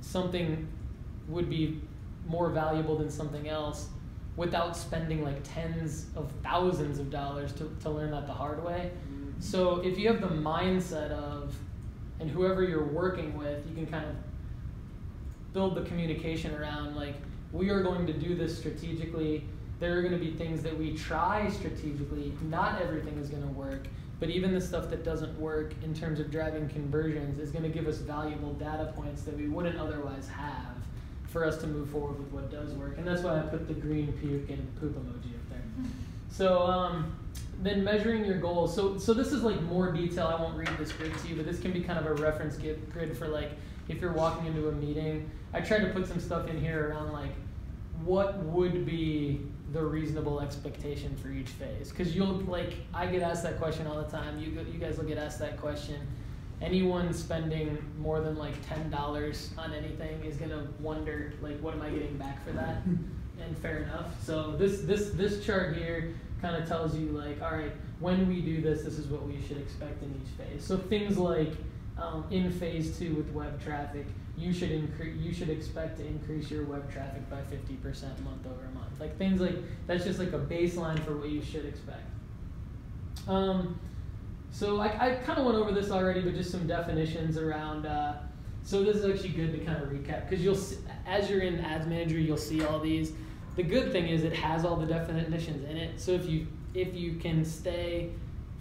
S1: something would be more valuable than something else without spending like tens of thousands of dollars to, to learn that the hard way. Mm-hmm. So if you have the mindset of, and whoever you're working with, you can kind of build the communication around like, we are going to do this strategically. There are going to be things that we try strategically. Not everything is going to work, but even the stuff that doesn't work in terms of driving conversions is going to give us valuable data points that we wouldn't otherwise have for us to move forward with what does work. And that's why I put the green puke and poop emoji up there. So um, then measuring your goals. So so this is like more detail. I won't read this grid to you, but this can be kind of a reference grid for like if you're walking into a meeting. I tried to put some stuff in here around like what would be the reasonable expectation for each phase because you'll like i get asked that question all the time you, you guys will get asked that question anyone spending more than like ten dollars on anything is gonna wonder like what am I getting back for that? and fair enough. So this this this chart here kind of tells you like, all right, when we do this, this is what we should expect in each phase. So things like um, in phase two with web traffic, you should increase you should expect to increase your web traffic by 50% month over month. Like things like that's just like a baseline for what you should expect. Um, so I, I kind of went over this already, but just some definitions around. Uh, so this is actually good to kind of recap because you'll see, as you're in Ads Manager, you'll see all these. The good thing is it has all the definitions in it. So if you if you can stay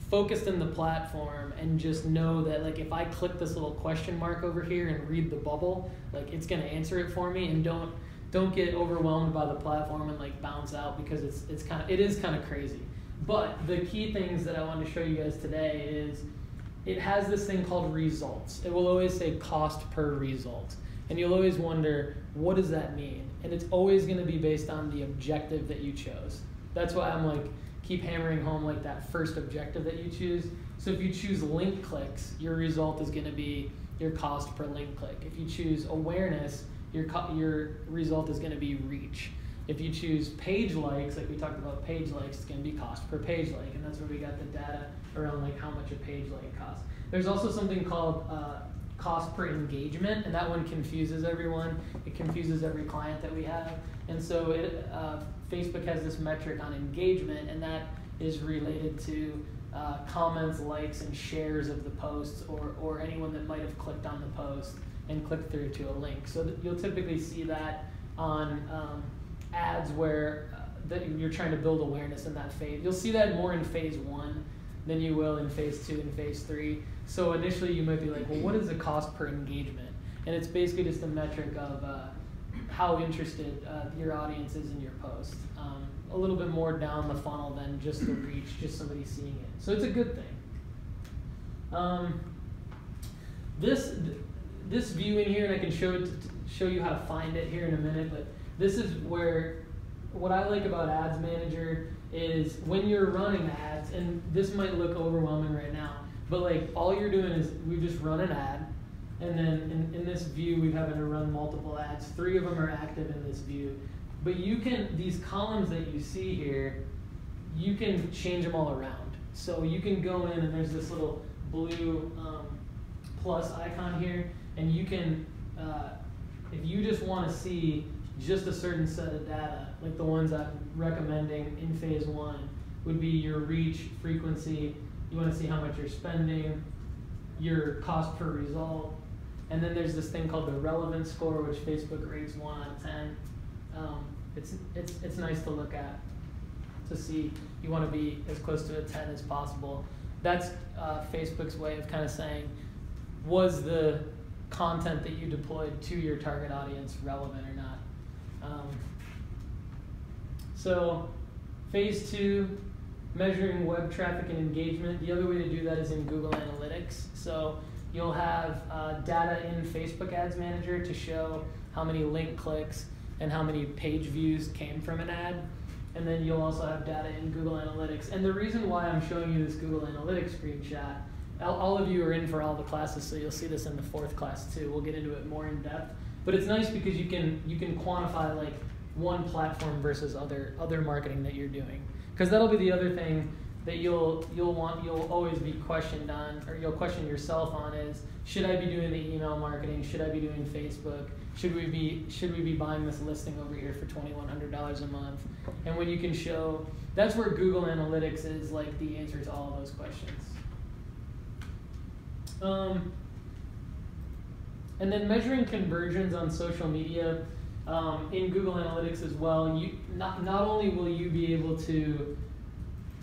S1: focused in the platform and just know that like if I click this little question mark over here and read the bubble, like it's gonna answer it for me and don't don't get overwhelmed by the platform and like bounce out because it's it's kind of it is kind of crazy. But the key things that I want to show you guys today is it has this thing called results. It will always say cost per result. And you'll always wonder, what does that mean? And it's always going to be based on the objective that you chose. That's why I'm like, keep hammering home like that first objective that you choose. So if you choose link clicks, your result is going to be your cost per link click. If you choose awareness, your, your result is going to be reach. If you choose page likes, like we talked about page likes, it's going to be cost per page like, and that's where we got the data around like how much a page like costs. There's also something called uh, cost per engagement, and that one confuses everyone. It confuses every client that we have, and so it, uh, Facebook has this metric on engagement, and that is related to uh, comments, likes, and shares of the posts, or or anyone that might have clicked on the post and clicked through to a link. So you'll typically see that on um, ads where uh, that you're trying to build awareness in that phase. You'll see that more in phase one than you will in phase two and phase three. So initially you might be like, well, what is the cost per engagement? And it's basically just a metric of uh, how interested uh, your audience is in your post. Um, a little bit more down the funnel than just the reach, just somebody seeing it. So it's a good thing. Um, this this view in here, and I can show it, show you how to find it here in a minute. But this is where what I like about Ads Manager is when you're running ads, and this might look overwhelming right now, but like all you're doing is we just run an ad, and then in, in this view we have having to run multiple ads. Three of them are active in this view, but you can these columns that you see here, you can change them all around. So you can go in and there's this little blue um, plus icon here, and you can, uh, if you just want to see just a certain set of data, like the ones I'm recommending in phase one, would be your reach, frequency. You want to see how much you're spending, your cost per result, and then there's this thing called the relevance score, which Facebook rates one out of ten. Um, it's it's it's nice to look at to see. You want to be as close to a ten as possible. That's uh, Facebook's way of kind of saying, was the content that you deployed to your target audience relevant or not? Um, so, phase two, measuring web traffic and engagement. The other way to do that is in Google Analytics. So, you'll have uh, data in Facebook Ads Manager to show how many link clicks and how many page views came from an ad. And then you'll also have data in Google Analytics. And the reason why I'm showing you this Google Analytics screenshot, all, all of you are in for all the classes, so you'll see this in the fourth class too. We'll get into it more in depth. But it's nice because you can you can quantify like one platform versus other other marketing that you're doing. Because that'll be the other thing that you'll you'll want you'll always be questioned on or you'll question yourself on is should I be doing the email marketing? Should I be doing Facebook? Should we be should we be buying this listing over here for twenty one hundred dollars a month? And when you can show that's where Google Analytics is like the answer to all of those questions. Um, and then measuring conversions on social media um, in Google Analytics as well. You not not only will you be able to,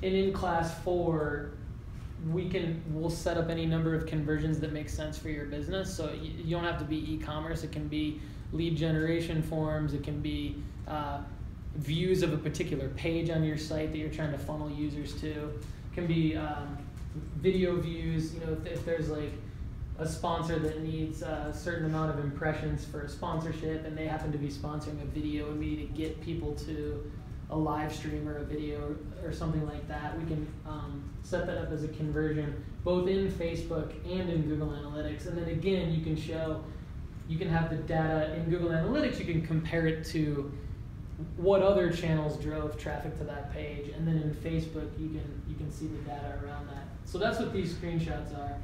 S1: and in class four, we can we'll set up any number of conversions that make sense for your business. So you, don't have to be e-commerce. It can be lead generation forms. It can be uh, views of a particular page on your site that you're trying to funnel users to. It can be um, video views. You know, if, if there's like a sponsor that needs a certain amount of impressions for a sponsorship and they happen to be sponsoring a video and we need to get people to a live stream or a video or something like that, we can um, set that up as a conversion both in Facebook and in Google Analytics. And then again, you can show, you can have the data in Google Analytics, you can compare it to what other channels drove traffic to that page. And then in Facebook, you can, you can see the data around that. So that's what these screenshots are.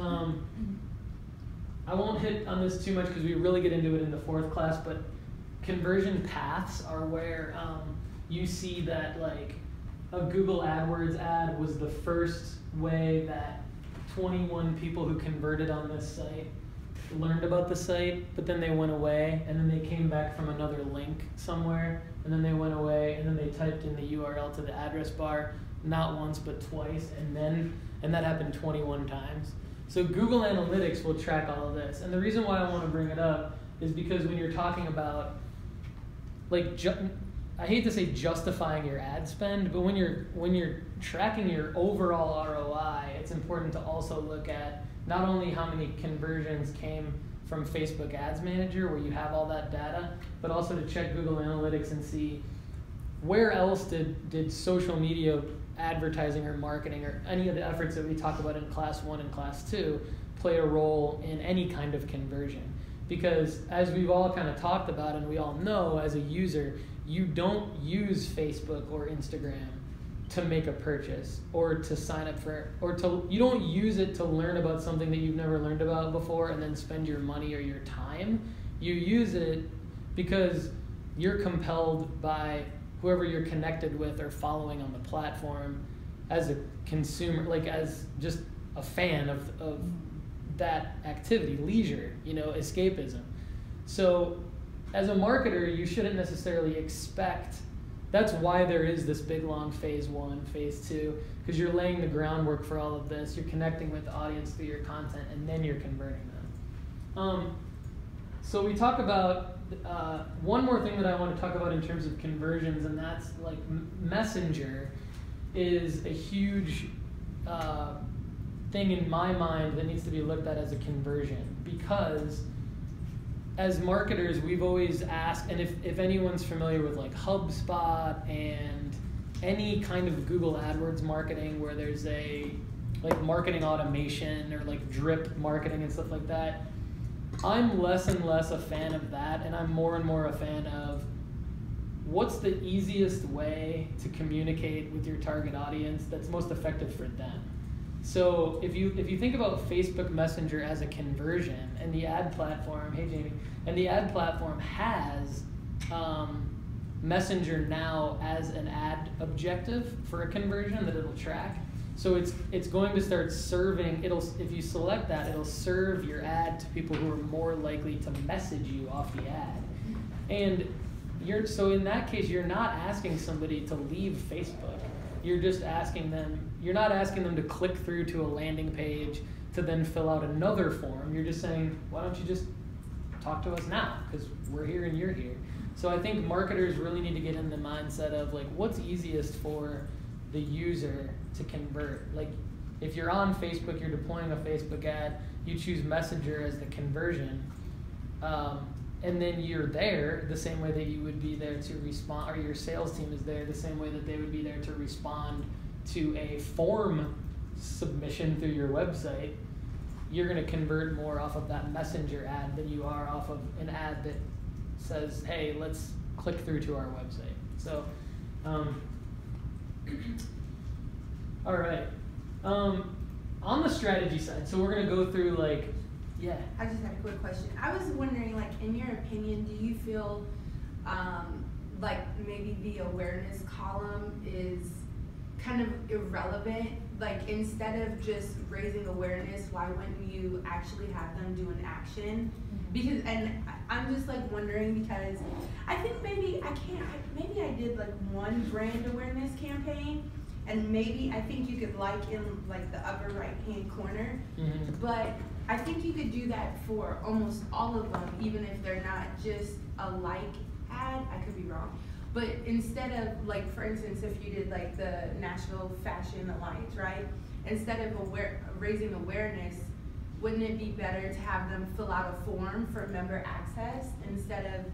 S1: Um, I won't hit on this too much because we really get into it in the fourth class, but conversion paths are where um, you see that like a Google AdWords ad was the first way that 21 people who converted on this site learned about the site, but then they went away, and then they came back from another link somewhere, and then they went away, and then they typed in the URL to the address bar, not once but twice, and then and that happened 21 times. So Google Analytics will track all of this. And the reason why I want to bring it up is because when you're talking about like ju- I hate to say justifying your ad spend, but when you're when you're tracking your overall ROI, it's important to also look at not only how many conversions came from Facebook Ads Manager where you have all that data, but also to check Google Analytics and see where else did, did social media advertising or marketing or any of the efforts that we talk about in class one and class two play a role in any kind of conversion. Because as we've all kind of talked about and we all know as a user, you don't use Facebook or Instagram to make a purchase or to sign up for or to you don't use it to learn about something that you've never learned about before and then spend your money or your time. You use it because you're compelled by whoever you're connected with or following on the platform as a consumer, like as just a fan of, of that activity, leisure, you know, escapism. So as a marketer, you shouldn't necessarily expect that's why there is this big long phase one, phase two, because you're laying the groundwork for all of this. You're connecting with the audience through your content, and then you're converting them. Um, so we talk about uh, one more thing that I want to talk about in terms of conversions, and that's like Messenger is a huge uh, thing in my mind that needs to be looked at as a conversion. Because as marketers we've always asked and if, if anyone's familiar with like hubspot and any kind of google adwords marketing where there's a like marketing automation or like drip marketing and stuff like that i'm less and less a fan of that and i'm more and more a fan of what's the easiest way to communicate with your target audience that's most effective for them so if you if you think about Facebook Messenger as a conversion and the ad platform, hey Jamie, and the ad platform has um, Messenger now as an ad objective for a conversion that it'll track. So it's it's going to start serving. It'll if you select that, it'll serve your ad to people who are more likely to message you off the ad. And you're so in that case, you're not asking somebody to leave Facebook. You're just asking them. You're not asking them to click through to a landing page to then fill out another form. You're just saying, why don't you just talk to us now? Because we're here and you're here. So I think marketers really need to get in the mindset of like, what's easiest for the user to convert. Like, if you're on Facebook, you're deploying a Facebook ad. You choose Messenger as the conversion. Um, and then you're there the same way that you would be there to respond, or your sales team is there the same way that they would be there to respond to a form submission through your website. You're going to convert more off of that messenger ad than you are off of an ad that says, "Hey, let's click through to our website." So, um, all right. Um, on the strategy side, so we're going to go through like, yeah.
S7: I just had a quick question. I was wondering, like, in your opinion, do you feel um, like maybe the awareness column is kind of irrelevant? Like, instead of just raising awareness, why wouldn't you actually have them do an action? Because, and I'm just like wondering because I think maybe I can't, maybe I did like one brand awareness campaign. And maybe I think you could like in like the upper right hand corner.
S1: Mhm.
S7: But I think you could do that for almost all of them, even if they're not just a like ad. I could be wrong. But instead of like, for instance, if you did like the National Fashion Alliance, right? Instead of aware, raising awareness, wouldn't it be better to have them fill out a form for member access instead of,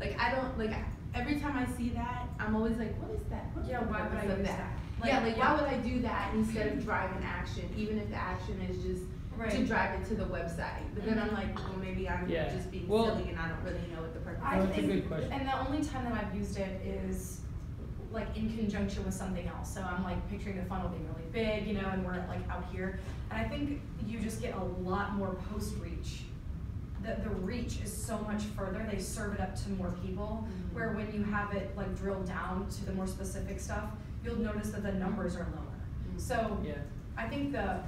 S7: like, I don't like every time I see that, I'm always like, what is that? What's
S3: Yeah, why would I use that?
S7: yeah,
S3: Like,
S7: like
S3: yeah.
S7: why would I do that instead of driving action, even if the action is just to drive it to the website? But then I'm like, well, maybe I'm
S1: Yeah.
S7: just being
S1: Well-
S7: silly and I don't really know what the purpose
S3: I
S7: is.
S1: that's a
S3: think,
S1: good question.
S3: and the only time that I've used it is like in conjunction with something else. So I'm like picturing the funnel being really big, you know, and we're like out here. And I think you just get a lot more post reach. The, the reach is so much further. They serve it up to more people.
S7: Mhm.
S3: Where when you have it like drilled down to the more specific stuff, you'll notice that the numbers are lower.
S7: Mhm.
S3: So
S1: Yeah.
S3: I think the,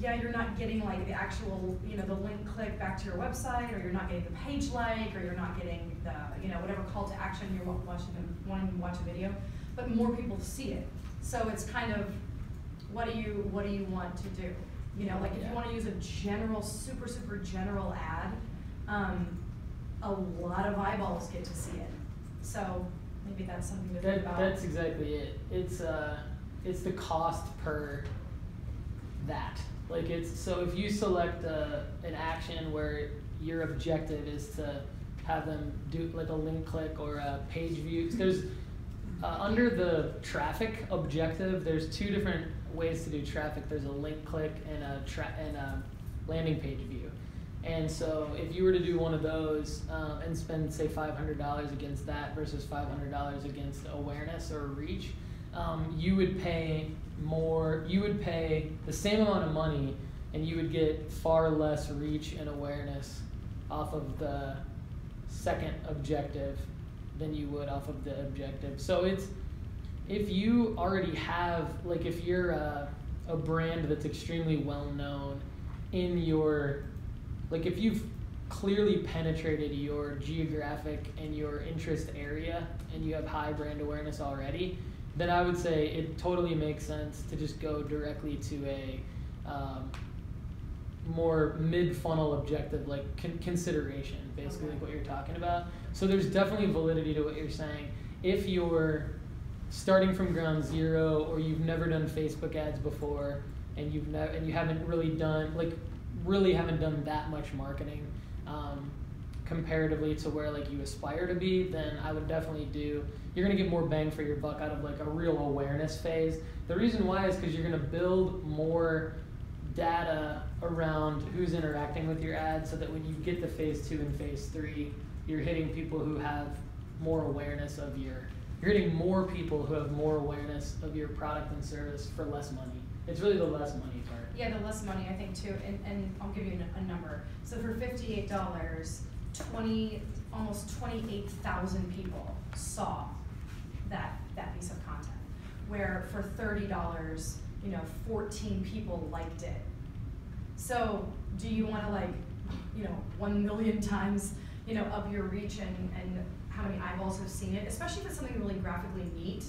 S3: yeah, you're not getting like the actual, you know, the link click back to your website, or you're not getting the page like, or you're not getting the, you know, whatever call to action you're watching, them- wanting to watch a video, but more people see it. So it's kind of, what do you, what do you want to do? You know, like if
S1: Yeah.
S3: you wanna use a general, super, super general ad, um, a lot of eyeballs get to see it. So maybe that's something to think about.
S1: that's exactly it. It's uh, it's the cost per that. Like it's so if you select uh, an action where your objective is to have them do like a link click or a page view. There's uh, under the traffic objective. There's two different ways to do traffic. There's a link click and a tra- and a landing page view. And so if you were to do one of those um, and spend say five hundred dollars against that versus five hundred dollars against awareness or reach, um, you would pay more. You would pay the same amount of money, and you would get far less reach and awareness off of the second objective than you would off of the objective. So it's if you already have like if you're a, a brand that's extremely well known in your like if you've clearly penetrated your geographic and your interest area and you have high brand awareness already, then I would say it totally makes sense to just go directly to a um, more mid funnel objective, like con- consideration, basically, like what you're talking about. So there's definitely validity to what you're saying. If you're starting from ground zero or you've never done Facebook ads before and you've never and you haven't really done like really haven't done that much marketing um, comparatively to where like you aspire to be, then I would definitely do. You're gonna get more bang for your buck out of like a real awareness phase. The reason why is because you're gonna build more data around who's interacting with your ad, so that when you get to phase two and phase three, you're hitting people who have more awareness of your. You're hitting more people who have more awareness of your product and service for less money. It's really the less money part.
S3: Yeah, the less money, I think, too, and, and I'll give you a number. So for fifty-eight dollars, twenty, almost twenty-eight thousand people saw that, that piece of content. Where for thirty dollars, you know, fourteen people liked it. So, do you wanna like, you know, one million times, you know, up your reach and, and how many eyeballs have seen it, especially if it's something really graphically neat?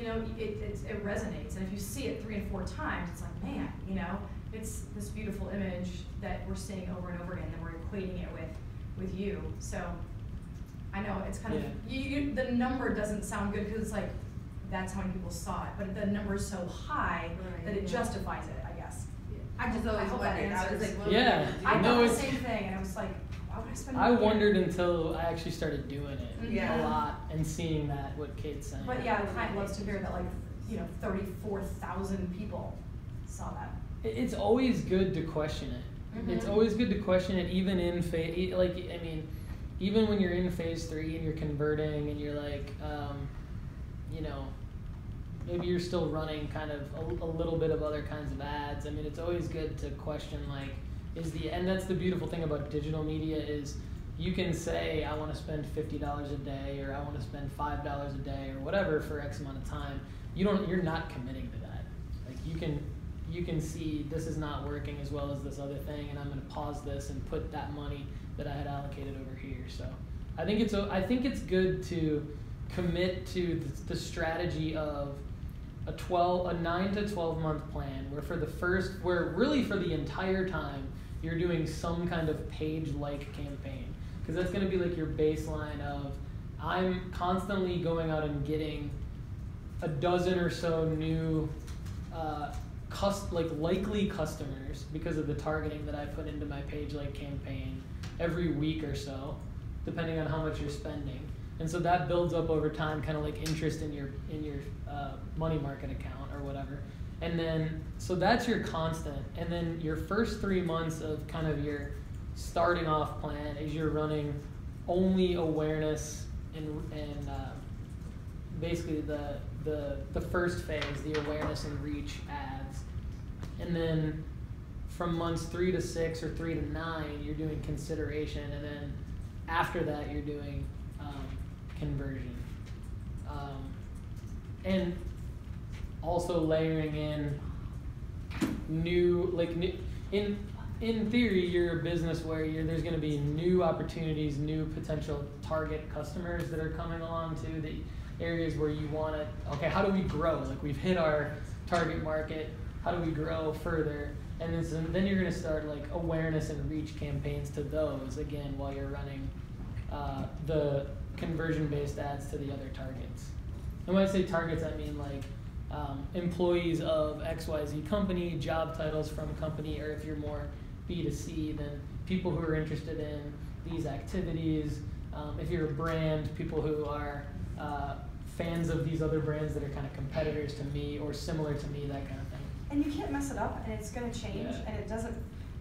S3: you know, it, it, it resonates. And if you see it three and four times, it's like, man, you know, it's this beautiful image that we're seeing over and over again, and we're equating it with, with you. So I know it's kind of, you, you, the number doesn't sound good because it's like, that's how many people saw it, but the number is so high
S7: Right,
S3: that it
S7: yeah.
S3: justifies it, I guess.
S7: I just
S3: I
S7: always
S3: hope that
S7: wondered, I was like, what
S1: Yeah.
S7: would you do?
S3: I
S1: No,
S3: thought the same thing, and I was like, why would I spend?
S1: I
S3: money here?
S1: wondered until I actually started doing it mm-hmm.
S7: Yeah.
S1: a lot and seeing that what Kate's saying.
S3: But yeah, the client loves to hear that like, you know, thirty-four thousand people saw that.
S1: It's always good to question it. It's
S3: Mhm.
S1: always good to question it, even in phase. Like I mean, even when you're in phase three and you're converting and you're like, um, you know, maybe you're still running kind of a, a little bit of other kinds of ads. I mean, it's always good to question like, is the and that's the beautiful thing about digital media is you can say I want to spend fifty dollars a day or I want to spend five dollars a day or whatever for X amount of time. You don't. You're not committing to that. Like you can you can see this is not working as well as this other thing, and I'm going to pause this and put that money that I had allocated over here. So I think it's a, I think it's good to commit to the, the strategy of a 12 a 9 to 12 month plan where for the first where really for the entire time you're doing some kind of page like campaign because that's going to be like your baseline of i'm constantly going out and getting a dozen or so new uh, cus- like likely customers because of the targeting that I put into my page like campaign every week or so, depending on how much you're spending. And so that builds up over time, kind of like interest in your in your uh, money market account or whatever. And then so that's your constant. And then your first three months of kind of your starting off plan is you're running only awareness and and uh, basically the the the first phase, the awareness and reach ads, and then from months three to six or three to nine, you're doing consideration, and then after that, you're doing um, conversion, um, and also layering in new like new, in in theory you're a business where there's going to be new opportunities new potential target customers that are coming along to the areas where you want to okay how do we grow? Like we've hit our target market. How do we grow further? And then, so then you're going to start like awareness and reach campaigns to those again while you're running uh, the conversion based ads to the other targets. And when i say targets i mean like um, employees of XYZ company, job titles from company, or if you're more B2C, then people who are interested in these activities. Um, if you're a brand, people who are uh, fans of these other brands that are kind of competitors to me or similar to me, that kind of thing.
S3: And you can't mess it up, and it's gonna change,
S1: Yeah.
S3: and it doesn't,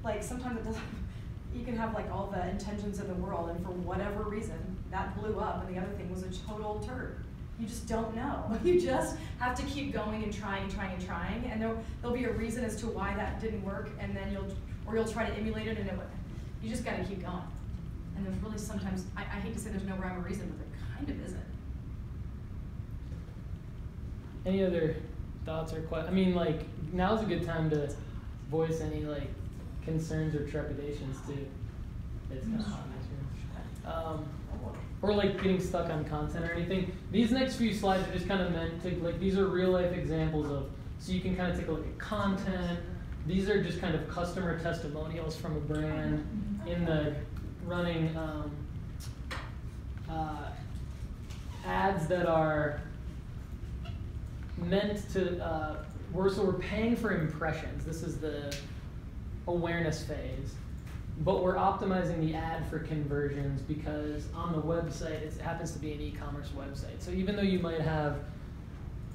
S3: like, sometimes it doesn't, you can have like all the intentions in the world, and for whatever reason, that blew up, and the other thing was a total turd. You just don't know. You just have to keep going and trying and trying and trying, and there, there'll be a reason as to why that didn't work, and then you'll, or you'll try to emulate it, and it you just gotta keep going. And there's really sometimes, I, I hate to say there's no rhyme or reason, but there kind of isn't.
S1: Any other thoughts or questions? I mean, like, now's a good time to voice any, like, concerns or trepidations too. It's kind of hot. Um, or like getting stuck on content or anything. These next few slides are just kind of meant to like these are real life examples of so you can kind of take a look at content. These are just kind of customer testimonials from a brand in the running um, uh, ads that are meant to uh, we're so we're paying for impressions. This is the awareness phase, but we're optimizing the ad for conversions because on the website it happens to be an e-commerce website. So even though you might have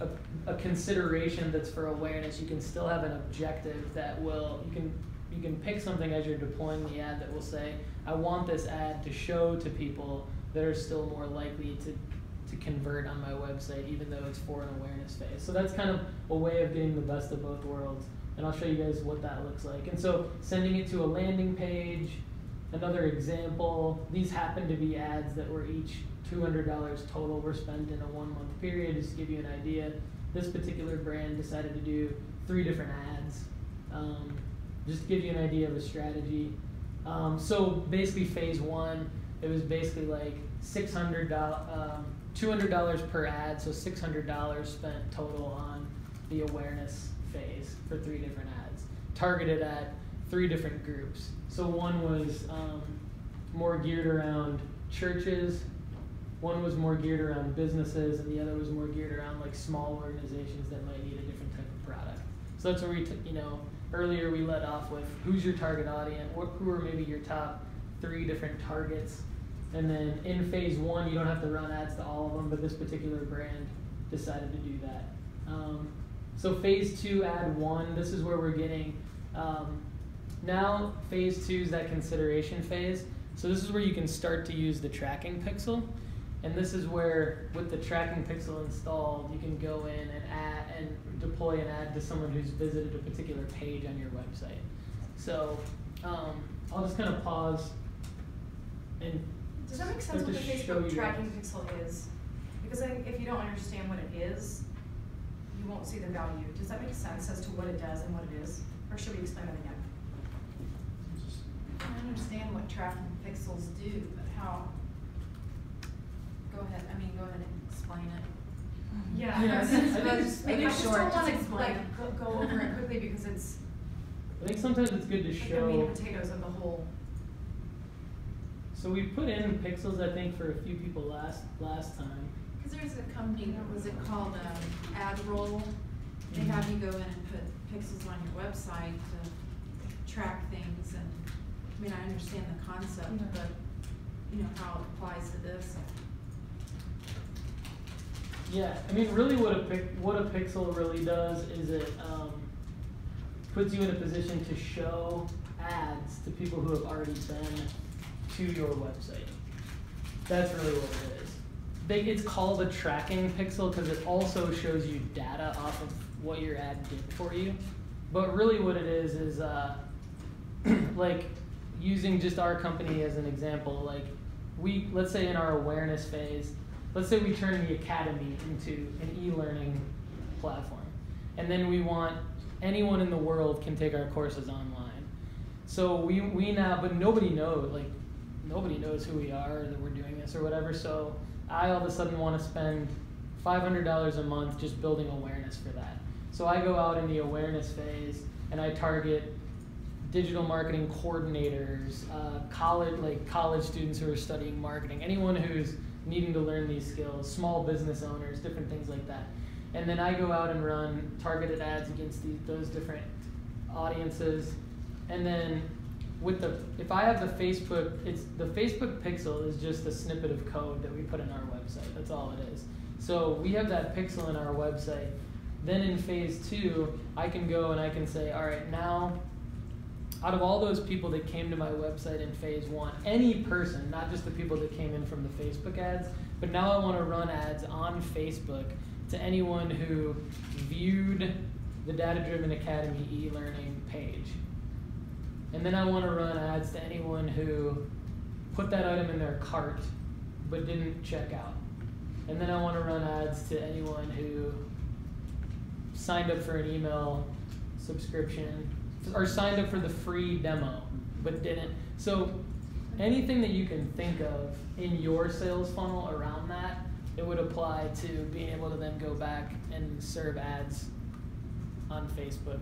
S1: a, a consideration that's for awareness, you can still have an objective that will you can you can pick something as you're deploying the ad that will say, I want this ad to show to people that are still more likely to to convert on my website, even though it's for an awareness phase. So that's kind of a way of getting the best of both worlds. And I'll show you guys what that looks like. And so sending it to a landing page, another example, these happen to be ads that were each $200 total were spent in a one month period, just to give you an idea. This particular brand decided to do three different ads, um, just to give you an idea of a strategy. Um, so basically phase one, it was basically like $600, um, $200 per ad, so $600 spent total on the awareness phase for three different ads, targeted at three different groups. So one was um, more geared around churches, one was more geared around businesses, and the other was more geared around like small organizations that might need a different type of product. So that's where we, t- you know, earlier we led off with who's your target audience, what, who are maybe your top three different targets and then in phase one, you don't have to run ads to all of them, but this particular brand decided to do that. Um, so phase two, ad one, this is where we're getting, um, now phase two is that consideration phase. So this is where you can start to use the tracking pixel. And this is where, with the tracking pixel installed, you can go in and add and deploy an ad to someone who's visited a particular page on your website. So um, I'll just kind of pause and
S3: Does that make sense what the Facebook tracking
S1: guys.
S3: pixel is? Because I think if you don't understand what it is, you won't see the value. Does that make sense as to what it does and what it is? Or should we explain it again?
S8: I understand what tracking pixels do, but how? Go ahead, I mean, go ahead and explain it.
S3: Yeah.
S1: Yeah, I think- I think-
S8: Just make
S3: I
S8: it
S3: just
S8: short,
S3: don't wanna
S8: explain.
S3: like go, go over it quickly because it's
S1: I think sometimes it's good to
S3: like the meat
S1: show.
S3: and potatoes of the whole.
S1: So we put in pixels, I think, for a few people last last time.
S8: Cause there's a company, what was it called, um, AdRoll? They have you go in and put pixels on your website to track things and, I mean, I understand the concept, but, you know, how it applies to this.
S1: Yeah, I mean, really, what a pic, what a pixel really does is it um, puts you in a position to show ads to people who have already been to your website. That's really what it is. It's called a tracking pixel because it also shows you data off of what your ad did for you. But really, what it is is uh, like using just our company as an example. Like we, let's say in our awareness phase, let's say we turn the academy into an e-learning platform, and then we want anyone in the world can take our courses online. So we we now, but nobody knows like nobody knows who we are or that we're doing this or whatever. So I all of a sudden want to spend five hundred dollars a month just building awareness for that. So I go out in the awareness phase and I target digital marketing coordinators, uh, college like college students who are studying marketing, anyone who's needing to learn these skills, small business owners, different things like that. And then I go out and run targeted ads against these, those different audiences. And then with the if I have the Facebook, it's the Facebook pixel is just a snippet of code that we put in our website. That's all it is. So we have that pixel in our website. Then in phase two, I can go and I can say, all right, now out of all those people that came to my website in phase one, any person, not just the people that came in from the Facebook ads, but now I want to run ads on Facebook to anyone who viewed the Data Driven Academy e learning page. And then I want to run ads to anyone who put that item in their cart but didn't check out. And then I want to run ads to anyone who signed up for an email subscription or signed up for the free demo but didn't. So anything that you can think of in your sales funnel around that, it would apply to being able to then go back and serve ads on Facebook.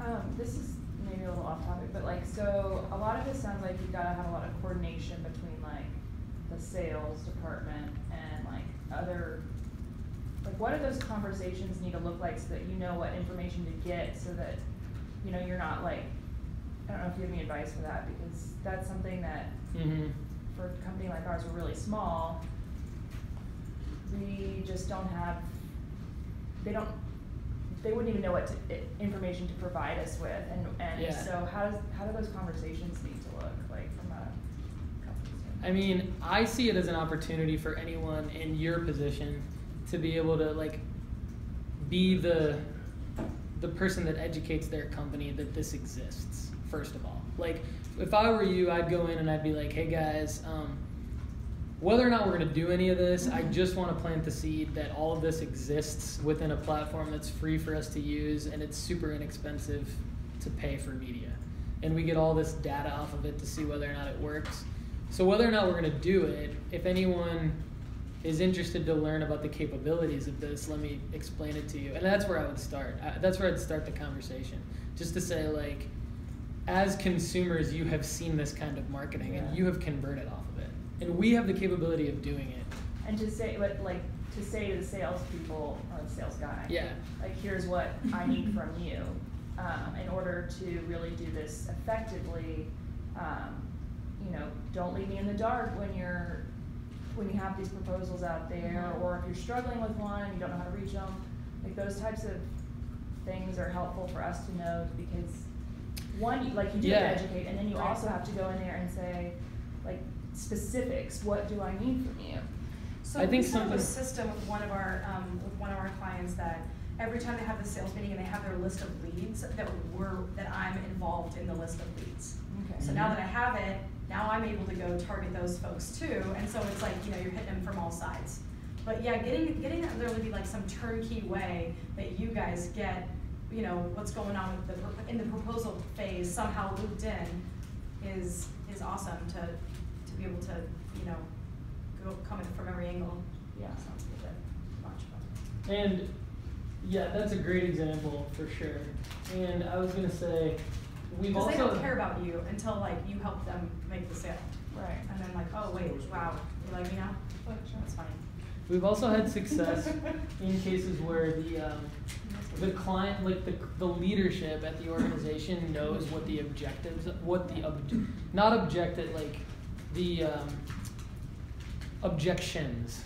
S4: Um, this is maybe a little off topic, but like, so a lot of this sounds like you gotta have a lot of coordination between like the sales department and like other, like what do those conversations need to look like so that you know what information to get so that, you know, you're not like, I don't know if you have any advice for that, because that's something that
S1: Mm-hmm.
S4: for a company like ours, we're really small. We just don't have, they don't, they wouldn't even know what to, information to provide us with, and, and
S1: Yeah.
S4: so how does, how do those conversations need to look, like, from a?
S1: I mean, I see it as an opportunity for anyone in your position to be able to like be the the person that educates their company that this exists. First of all, like if I were you, I'd go in and I'd be like, "Hey guys, um, whether or not we're going to do any of this, I just want to plant the seed that all of this exists within a platform that's free for us to use and it's super inexpensive to pay for media. And we get all this data off of it to see whether or not it works. So, whether or not we're going to do it, if anyone is interested to learn about the capabilities of this, let me explain it to you. And that's where I would start. Uh, that's where I'd start the conversation. Just to say, like, as consumers, you have seen this kind of marketing and you have converted off. And we have the capability of doing it.
S4: And to say, but like, to say to the salespeople, or the sales guy.
S1: Yeah.
S4: Like, here's what I need from you, um, in order to really do this effectively. Um, you know, don't leave me in the dark when you're, when you have these proposals out there,
S1: Mm-hmm.
S4: or if you're struggling with one, and you don't know how to reach them. Like, those types of things are helpful for us to know, because, one, like, you do have
S1: Yeah.
S4: to educate, and then you also have to go in there and say, specifics, what do I need from you?
S3: So
S1: I think
S3: up a system with one of our, um, with one of our clients that every time they have the sales meeting and they have their list of leads, that we're, that I'm involved in the list of leads.
S4: Okay.
S3: So now that I have it, now I'm able to go target those folks too, and so it's like, you know, you're hitting them from all sides. But yeah, getting, getting that literally be like some turnkey way that you guys get, you know, what's going on with the, in the proposal phase somehow looped in is, is awesome to, to be able to, you know, go, come in from every angle.
S4: Yeah.
S3: Sounds good to watch about.
S1: And yeah, that's a great example for sure. And I was gonna say, we've
S3: Because
S1: also
S3: they don't care about you until like you help them make the sale.
S4: Right.
S3: And then like, oh wait, wow, you like me now? That's funny.
S1: we've also had success in cases where the um, the client, like the the leadership at the organization, knows what the objectives, what the ob- not objective, like the um, objections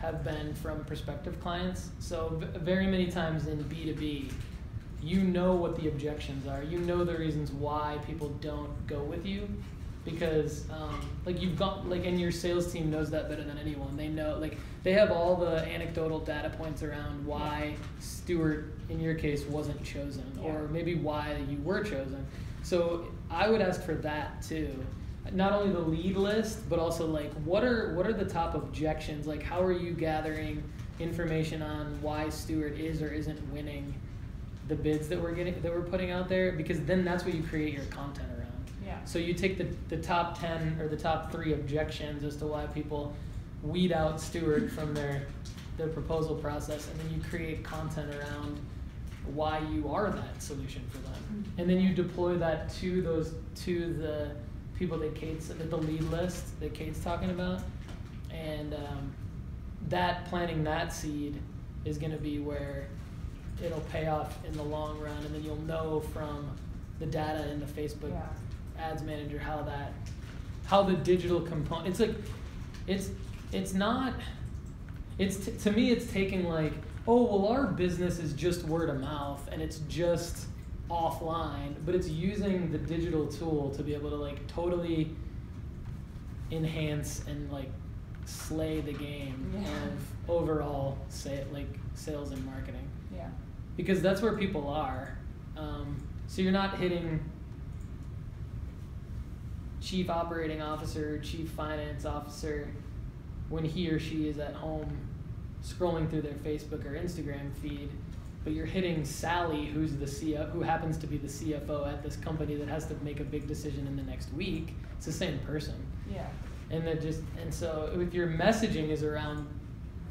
S1: have been from prospective clients. So v- very many times in B two B, you know what the objections are. You know the reasons why people don't go with you, because um, like you've got like and your sales team knows that better than anyone. They know like they have all the anecdotal data points around why Stewart in your case wasn't chosen, or maybe why you were chosen. So I would ask for that too. Not only the lead list, but also like what are what are the top objections? Like how are you gathering information on why Stewart is or isn't winning the bids that we're getting that we're putting out there? Because then that's what you create your content around.
S4: Yeah.
S1: So you take the, the top 10 or the top three objections as to why people weed out Stewart from their, their proposal process, and then you create content around why you are that solution for them. Mm-hmm. And then you deploy that to those, to the people that Kate's, that the lead list that Kate's talking about. And um, that, planting that seed is going to be where it'll pay off in the long run, and then you'll know from the data in the Facebook
S4: Yeah.
S1: ads manager how that how the digital component it's like it's it's not it's t- to me it's taking like oh well our business is just word of mouth and it's just offline but it's using the digital tool to be able to like totally enhance and like slay the game
S4: Yeah.
S1: of overall say like sales and marketing
S4: Yeah.
S1: because that's where people are. Um, so you're not hitting chief operating officer, chief finance officer when he or she is at home scrolling through their Facebook or Instagram feed. But you're hitting Sally, who's the CFO, who happens to be the CFO at this company that has to make a big decision in the next week. It's the same person,
S4: Yeah.
S1: and then just and so if your messaging is around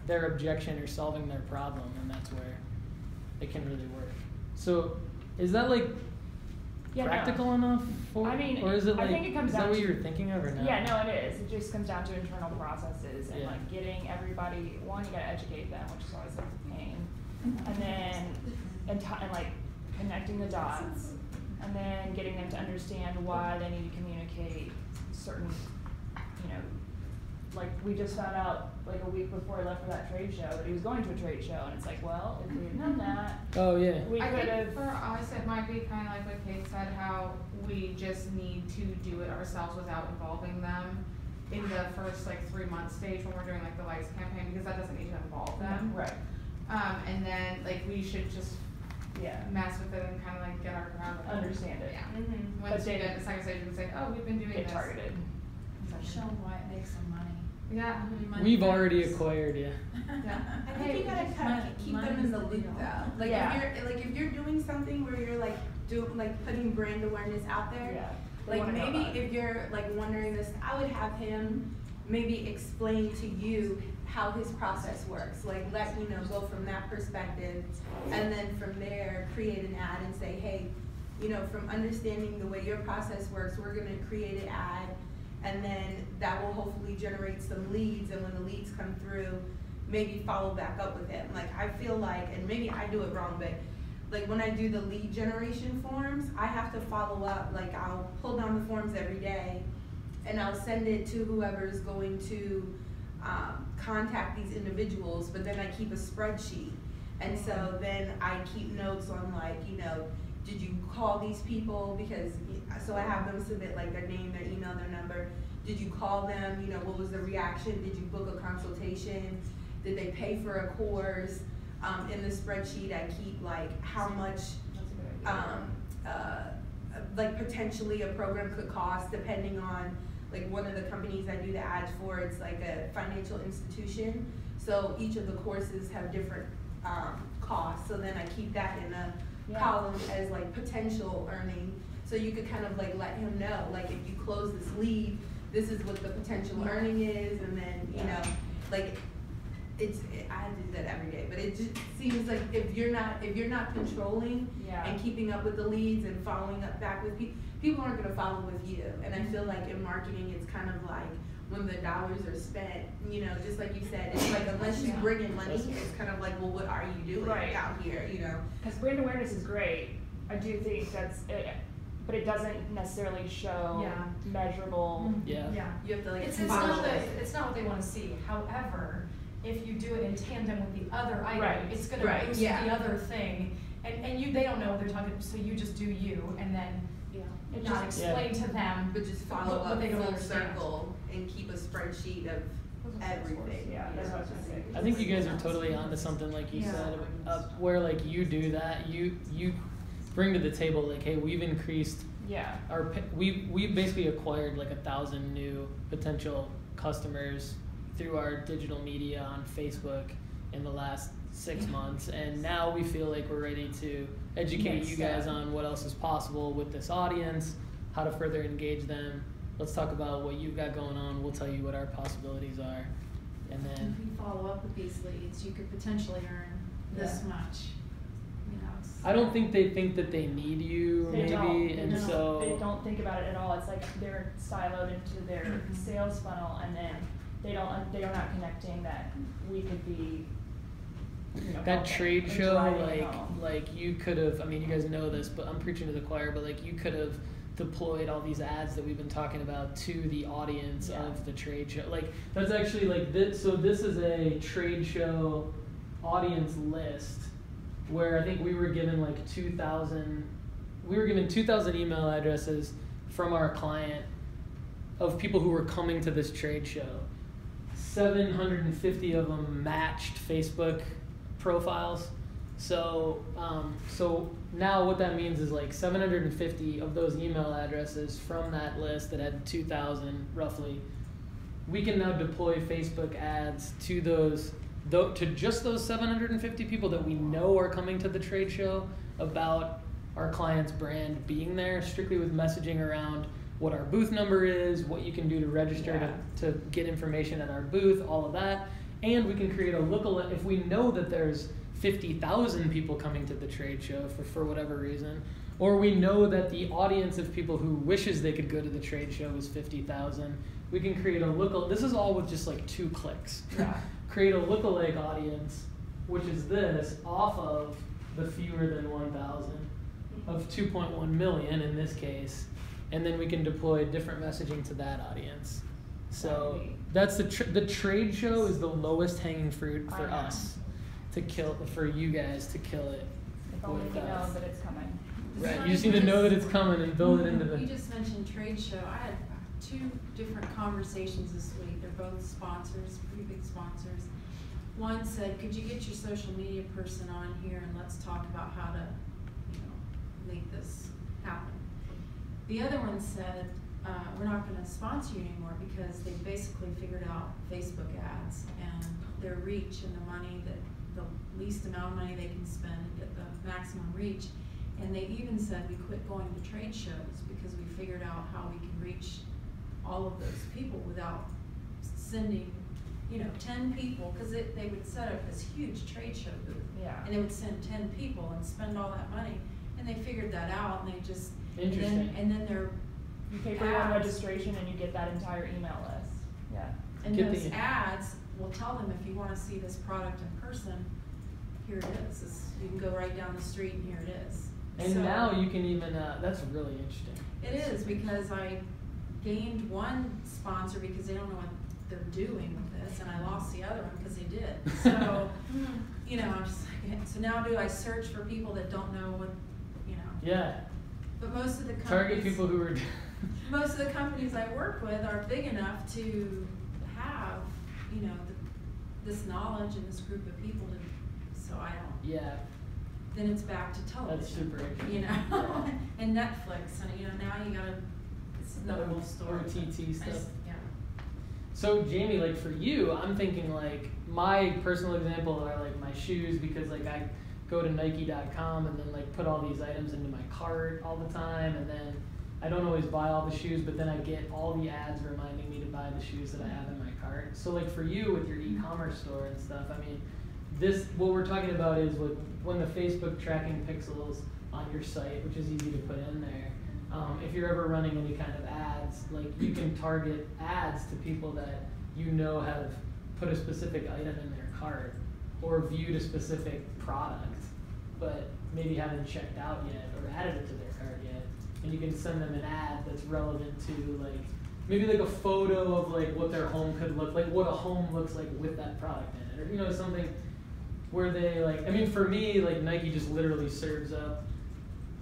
S1: their objection or solving their problem, then that's where it can really work. So, is that like
S4: Yeah, no.
S1: practical enough for?
S4: I mean,
S1: or is it
S4: I
S1: like
S4: think it comes
S1: is that
S4: down
S1: what
S4: to-
S1: you were thinking of or not?
S4: Yeah, no, it is. It just comes down to internal processes and
S1: Yeah.
S4: like getting everybody. One, you gotta educate them, which is always pain, and then and, t- and like connecting the dots, and then getting them to understand why they need to communicate certain, you know, like we just found out like a week before he left for that trade show that he was going to a trade show, and it's like, well, if we had known that,
S1: Oh yeah.
S4: we
S9: I
S4: could
S9: think
S4: have.
S9: for us, it might be kind of like what Kate said, how we just need to do it ourselves without involving them in the first like three month stage when we're doing like the lights campaign, because that doesn't need to involve them.
S4: Right.
S9: Um, and then like we should just
S4: Yeah.
S9: mess with it and kind of like get our ground. rules.
S4: Understand it.
S9: Yeah.
S7: Mhm.
S9: Once
S4: But
S9: we
S4: they-
S9: get to the second stage, we can say, oh, we've been doing
S4: Get
S9: this.
S4: targeted.
S8: Show them why it makes some money.
S9: Yeah.
S8: Money
S1: We've already
S8: matters.
S1: acquired you.
S9: Yeah.
S7: I think you gotta kind of keep them in the loop though. Like
S4: Yeah.
S7: if you're like if you're doing something where you're like do like putting brand awareness out there.
S4: Yeah. They
S7: Like
S4: wanna know
S7: maybe
S4: it.
S7: if you're like wondering this, I would have him maybe explain to you how his process works. Like let you know, go from that perspective, and then from there create an ad and say, hey, you know, from understanding the way your process works, we're gonna create an ad, and then that will hopefully generate some leads, and when the leads come through, maybe follow back up with him. Like I feel like, and maybe I do it wrong, but like when I do the lead generation forms, I have to follow up, like I'll pull down the forms every day and I'll send it to whoever's going to um, contact these individuals, but then I keep a spreadsheet. And so then I keep notes on like, you know, did you call these people? Because, so I have them submit like their name, their email, their number. Did you call them? You know, what was the reaction? Did you book a consultation? Did they pay for a course? Um, in the spreadsheet, I keep like how much
S4: That's a good idea.
S7: um, uh, like potentially a program could cost depending on, like one of the companies I do the ads for, it's like a financial institution. So each of the courses have different, um, costs, so then I keep that in a
S4: Yeah.
S7: column as like potential earning. So you could kind of like let him know, like if you close this lead, this is what the potential
S4: Yeah.
S7: earning is, and then, you
S4: Yeah.
S7: know, like, it's, I do that every day, but it just seems like if you're not, if you're not controlling and keeping up with the leads and following up back with people, people aren't gonna follow with you. And I mm-hmm. feel like in marketing, it's kind of like when the dollars are spent, you know, just like you said, it's like unless you
S4: Yeah.
S7: bring in money, it's kind of like, well, what are you doing
S4: Right.
S7: out here, you know?
S4: Because brand awareness is great. I do think that's it, but it doesn't necessarily show
S3: Yeah.
S4: measurable. Mm-hmm.
S1: Yeah.
S3: Yeah.
S7: You have to like
S3: It's, it's not the, it's not what they wanna see, however, if you do it in tandem with the other item,
S4: Right.
S3: it's gonna
S7: Right,
S3: boost
S7: yeah.
S3: the other thing. And, and you, they don't know what they're talking, so you just do you, and then
S4: Yeah.
S3: not
S4: just
S3: explain to them.
S7: But just follow
S3: what
S7: up
S3: they don't
S7: full
S3: understand.
S7: circle and keep a spreadsheet of everything.
S4: Yeah, that's what I was gonna say.
S1: I think you guys are totally onto something like you
S3: Yeah.
S1: said, uh, where like you do that, you you bring to the table like, hey, we've increased
S4: Yeah.
S1: our pa- we we basically acquired like a thousand new potential customers through our digital media on Facebook in the last six months, and now we feel like we're ready to educate you guys on what else is possible with this audience, how to further engage them. Let's talk about what you've got going on. We'll tell you what our possibilities are, and then.
S8: If you follow up with these leads, you could potentially earn this
S1: Yeah.
S8: much. You know.
S1: I don't think they think that they need you,
S4: They
S1: maybe,
S4: don't.
S1: and
S4: no,
S1: so
S4: they don't think about it at all. It's like they're siloed into their
S8: Mhm.
S4: sales funnel, and then they don't. They are not connecting that we could be.
S1: That trade show, like, like you could have. I mean, you guys know this, but I'm preaching to the choir. But like, you could have deployed all these ads that we've been talking about to the audience
S4: Yeah.
S1: of the trade show. Like, that's actually like this. So this is a trade show audience list where I think we were given like 2,000. We were given 2,000 email addresses from our client of people who were coming to this trade show. 750 of them matched Facebook profiles. So, um, so now what that means is like 750 of those email addresses from that list that had 2,000 roughly, we can now deploy Facebook ads to those though to just those 750 people that we know are coming to the trade show about our client's brand being there, strictly with messaging around what our booth number is, what you can do to register
S4: Yeah.
S1: to, to get information at our booth, all of that. And we can create a lookalike if we know that there's 50,000 people coming to the trade show for, for whatever reason, or we know that the audience of people who wishes they could go to the trade show is 50,000, we can create a look. This is all with just like two clicks.
S4: Yeah.
S1: create a lookalike audience, which is this, off of the fewer than 1,000 of mm-hmm. 2.1 million in this case, and then we can deploy different messaging to that audience. So. That's the tr- the trade show is the lowest hanging fruit
S4: I
S1: for
S4: know.
S1: us to kill for you guys to kill it.
S4: If only
S1: with
S4: you know that it's coming.
S1: Right,
S8: funny,
S1: you just need to know that it's coming and build it into the.
S8: You just mentioned trade show. I had two different conversations this week. They're both sponsors, pretty big sponsors. One said, could you get your social media person on here and let's talk about how to, you know, make this happen. The other one said, uh, we're not gonna sponsor you anymore because they basically figured out Facebook ads and their reach and the money that, the least amount of money they can spend and get the maximum reach. And they even said we quit going to trade shows because we figured out how we can reach all of those people without sending, you know, ten people, cause they would set up this huge trade show booth.
S4: Yeah.
S8: And they would send ten people and spend all that money, and they figured that out, and they just, and then,
S1: Interesting.
S8: and then they're,
S4: You pay for your own
S8: Ads.
S4: registration and you get that entire email list. Yeah.
S8: and
S1: Get
S8: those
S1: the-
S8: ads will tell them if you wanna see this product in person, here it is, It's- you can go right down the street and here it is.
S1: and
S8: So-
S1: now you can even. Uh, that's really interesting.
S8: It is, because I gained one sponsor because they don't know what they're doing with this, and I lost the other one because they did. So, you know, I'm just like, so now do I search for people that don't know what, you know?
S1: Yeah.
S8: But most of the companies.
S1: Target people who are.
S8: Most of the companies I work with are big enough to have, you know, the, this knowledge and this group of people to, so I don't,
S1: yeah.
S8: then it's back to television.
S1: That's super interesting.
S8: You know,
S1: Yeah.
S8: and Netflix, and you know, now you gotta, it's another whole story. but
S1: OTT
S8: I just-
S1: stuff.
S8: Yeah.
S1: So Jamie, like for you, I'm thinking like my personal example are like my shoes because like I go to Nike.com and then like put all these items into my cart all the time and then I don't always buy all the shoes, but then I get all the ads reminding me to buy the shoes that I have in my cart. So like for you with your e-commerce store and stuff, I mean, this what we're talking about is like when the Facebook tracking pixels on your site, which is easy to put in there. Um, if you're ever running any kind of ads, like you can target ads to people that you know have put a specific item in their cart or viewed a specific product, but maybe haven't checked out yet or added it to their. And you can send them an ad that's relevant to like maybe like a photo of like what their home could look like, what a home looks like with that product in it, or you know something where they like. I mean, for me, like Nike just literally serves up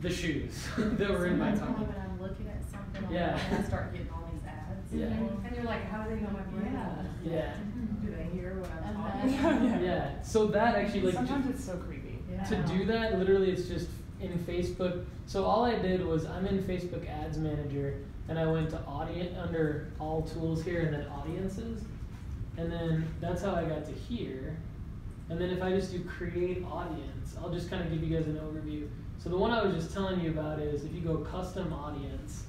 S1: the shoes that were in my
S10: Sometimes
S1: cart.
S10: when I'm looking at something
S1: Yeah.
S10: online, I start getting all these ads.
S1: Yeah.
S10: And you're like, how do they know my brand?
S1: Yeah. yeah. Mm-hmm.
S10: Do they hear what I'm talking about?
S1: Yeah. So that actually like
S4: Sometimes
S1: ju-
S4: it's so creepy.
S10: Yeah.
S1: to do that literally it's just in Facebook. So all I did was I'm in Facebook Ads Manager and I went to audience under all tools here and then audiences. And then that's how I got to here. And then if I just do create audience, I'll just kind of give you guys an overview. So the one I was just telling you about is if you go custom audience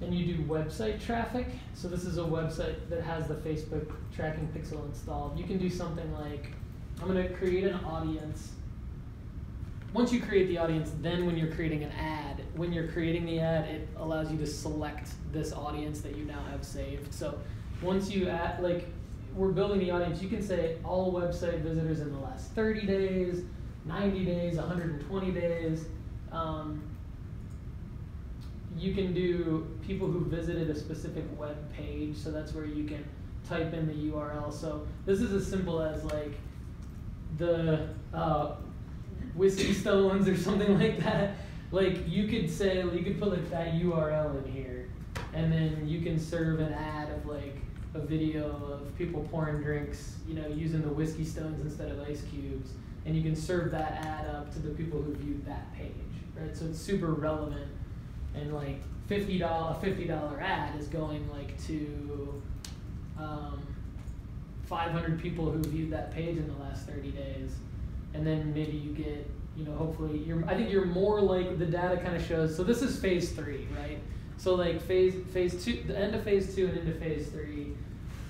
S1: and you do website traffic, so this is a website that has the Facebook tracking pixel installed, you can do something like I'm going to create an audience. Once you create the audience, then when you're creating an ad, when you're creating the ad, it allows you to select this audience that you now have saved. So once you add, like, we're building the audience, you can say all website visitors in the last 30 days, 90 days, 120 days. Um, you can do people who visited a specific web page, so that's where you can type in the URL. So this is as simple as like the uh, whiskey stones or something like that. Like you could say you could put like that URL in here, and then you can serve an ad of like a video of people pouring drinks, you know, using the whiskey stones instead of ice cubes, and you can serve that ad up to the people who viewed that page, right? So it's super relevant, and like fifty dollar a fifty dollar ad is going like to um, 500 people who viewed that page in the last 30 days, and then maybe you get, you know, hopefully you're. I think you're more like the data kind of shows. So this is phase three, right? So like phase phase two, the end of phase two and into phase three,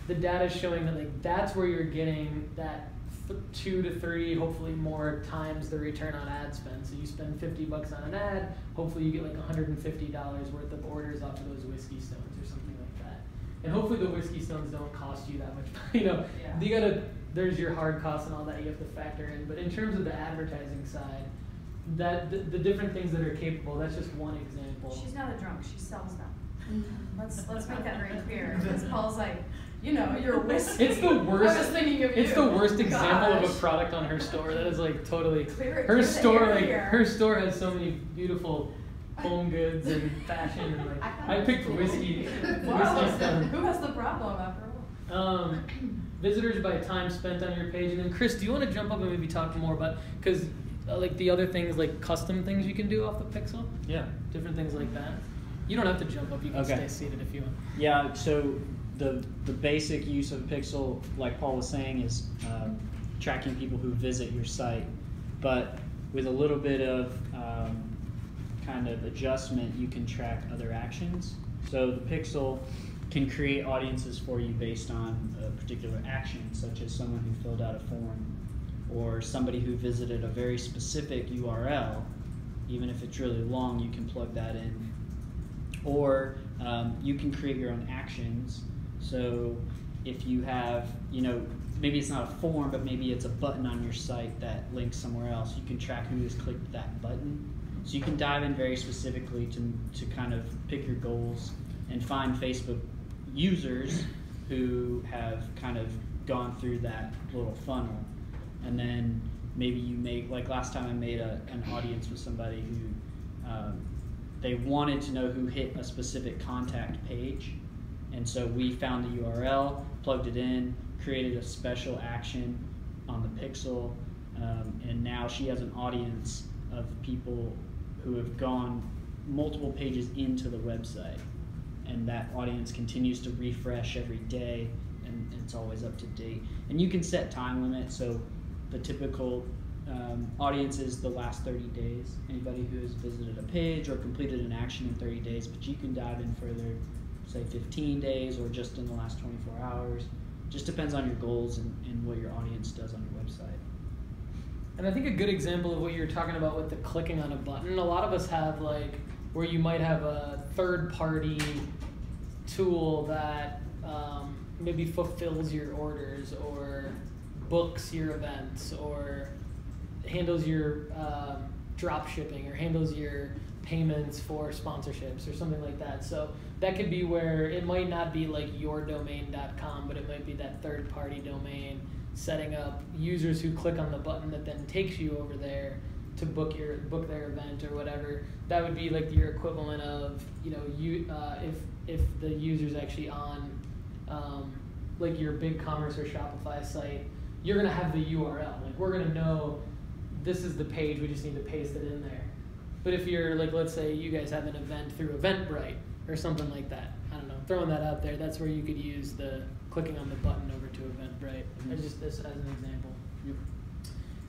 S1: the data is showing that like that's where you're getting that th- two to three, hopefully more times the return on ad spend. So you spend 50 bucks on an ad, hopefully you get like 150 dollars worth of orders off of those whiskey stones or something like that. And hopefully the whiskey stones don't cost you that much. you know,
S4: Yeah.
S1: you gotta. There's your hard costs and all that you have to factor in. But in terms of the advertising side, that the, the different things that are capable. That's just one example.
S3: She's not a drunk, she sells them. Let's, let's make that very clear, because Paul's like, you know, you're a whiskey.
S1: It's the worst.
S3: I was thinking of you.
S1: It's the worst example of a product on her store. That is like totally.
S3: Clear
S1: her store, like
S3: here.
S1: her store, has so many beautiful home goods and fashion. And like,
S3: I
S1: I picked
S3: was
S1: whiskey.
S3: Well,
S1: whiskey
S3: who has the problem after all?
S1: Um, visitors by time spent on your page, and then Chris, do you want to jump up and maybe talk more about because uh, like the other things like custom things you can do off the Pixel,
S6: Yeah.
S1: different things like that. You don't have to jump up. You can
S6: Okay.
S1: stay seated if you want.
S6: Yeah, so the the basic use of Pixel, like Paul was saying, is um, tracking people who visit your site, but with a little bit of um, kind of adjustment, you can track other actions. So the Pixel can create audiences for you based on a particular action, such as someone who filled out a form, or somebody who visited a very specific URL. Even if it's really long, you can plug that in or um, you can create your own actions. So if you have, you know, maybe it's not a form, but maybe it's a button on your site that links somewhere else, you can track who has clicked that button. So you can dive in very specifically to, to kind of pick your goals and find Facebook users who have kind of gone through that little funnel. And then maybe you make, like last time I made a, an audience with somebody who um, they wanted to know who hit a specific contact page. And so we found the URL, plugged it in, created a special action on the pixel, um, and now she has an audience of people who have gone multiple pages into the website. And that audience continues to refresh every day, and it's always up to date. And you can set time limits, so the typical um, audience is the last 30 days. Anybody who has visited a page or completed an action in 30 days, but you can dive in further, say 15 days or just in the last 24 hours. Just depends on your goals and, and what your audience does on your website.
S1: And I think a good example of what you're talking about with the clicking on a button, a lot of us have like where you might have a third party tool that um, maybe fulfills your orders or books your events or handles your um, drop shipping or handles your payments for sponsorships or something like that. So that could be where it might not be like yourdomain.com, but it might be that third party domain setting up users who click on the button that then takes you over there to book your book their event or whatever. That would be like your equivalent of you know you uh, if if the user's actually on um, like your BigCommerce or Shopify site, you're gonna have the URL. Like we're gonna know this is the page. We just need to paste it in there. But if you're like, let's say you guys have an event through Eventbrite or something like that, I don't know, throwing that out there, that's where you could use the clicking on the button over to Eventbrite.
S6: Mhm.
S1: Just this as an example.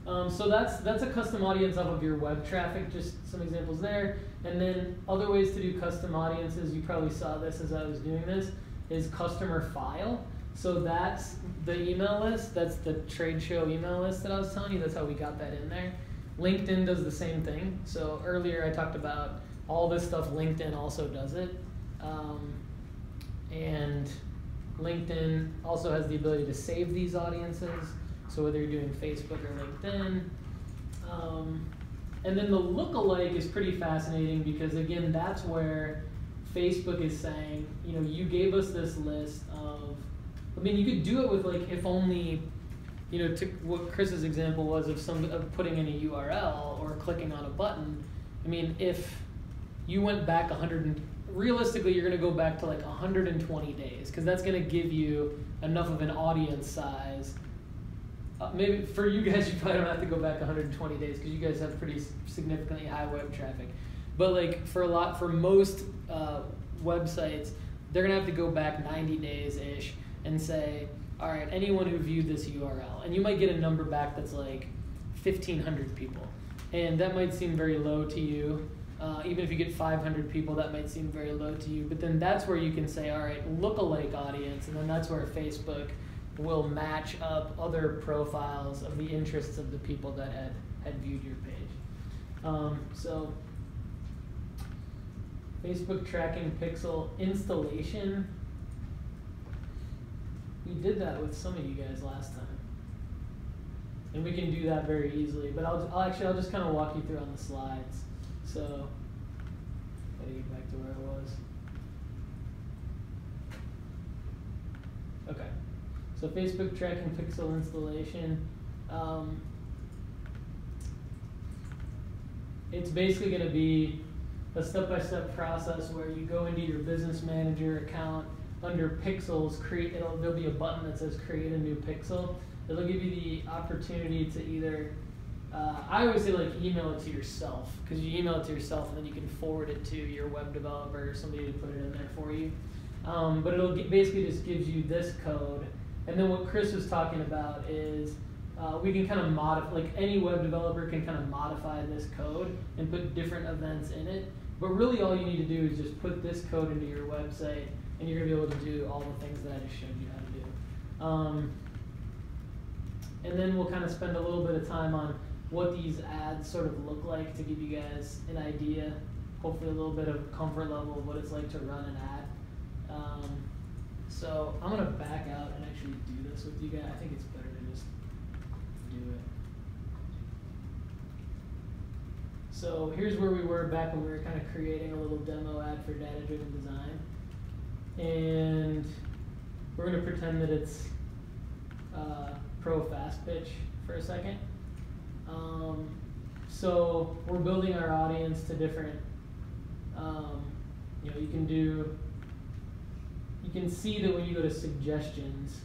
S1: Um, so that's that's a custom audience off of your web traffic. Just some examples there, and then other ways to do custom audiences. You probably saw this as I was doing this. Is customer file. So that's the email list. That's the trade show email list that I was telling you. That's how we got that in there. LinkedIn does the same thing. So earlier I talked about all this stuff. LinkedIn also does it, um, and LinkedIn also has the ability to save these audiences. So whether you're doing Facebook or LinkedIn. Um, and then the lookalike is pretty fascinating because again, that's where Facebook is saying, you know, you gave us this list of. I mean, you could do it with like if only, you know, to what Chris's example was of some of putting in a URL or clicking on a button. I mean, if you went back 100 and realistically you're going to go back to like 120 days because that's going to give you enough of an audience size uh, maybe for you guys you probably don't have to go back 120 days because you guys have pretty significantly high web traffic but like for a lot for most uh, websites they're to have to go back 90 days ish and say all right, anyone who viewed this URL, and you might get a number back that's like 1,500 people, and that might seem very low to you. Uh, even if you get 500 people, that might seem very low to you. But then that's where you can say, all right, lookalike audience, and then that's where Facebook will match up other profiles of the interests of the people that had, had viewed your page. Um, so, Facebook tracking pixel installation. We did that with some of you guys last time. And we can do that very easily, but I'll, I'll actually, I'll just kind of walk you through on the slides. So, gotta get back to where I was. Okay, so Facebook tracking pixel installation. Um, it's basically going to be a step-by-step process where you go into your business manager account under pixels create it'll there'll be a button that says create a new pixel it'll give you the opportunity to either uh, i always say like email it to yourself because you email it to yourself and then you can forward it to your web developer or somebody to put it in there for you um, but it'll basically just gives you this code and then what chris was talking about is uh, we can kind of modify, like any web developer can kind of modify this code and put different events in it. But really, all you need to do is just put this code into your website, and you're gonna be able to do all the things that I just showed you how to do. Um, and then we'll kind of spend a little bit of time on what these ads sort of look like to give you guys an idea, hopefully a little bit of comfort level of what it's like to run an ad. Um, so I'm gonna back out and actually do this with you guys. I think it's better to just do it. So here's where we were back when we were kind of creating a little demo ad for data driven design. And we're going to pretend that it's uh, pro fast pitch for a second. Um, so we're building our audience to different, um, you know, you can do, you can see that when you go to suggestions,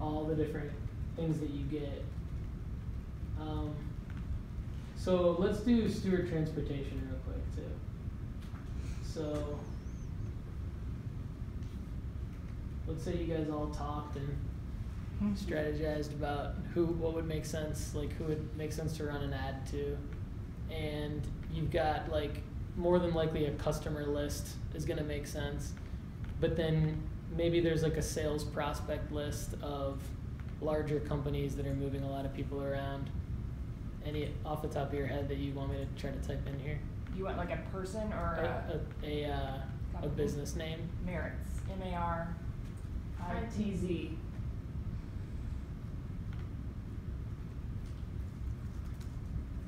S1: all the different things that you get. Um, so let's do Stewart Transportation real quick too. So let's say you guys all talked and strategized about who what would make sense, like who would make sense to run an ad to, and you've got like more than likely a customer list is going to make sense, but then maybe there's like a sales prospect list of larger companies that are moving a lot of people around. Any off the top of your head that you want me to try to type in here?
S4: You want like a person or a,
S1: A, a, a, uh, a business name.
S4: Maritz? M A R I T Z.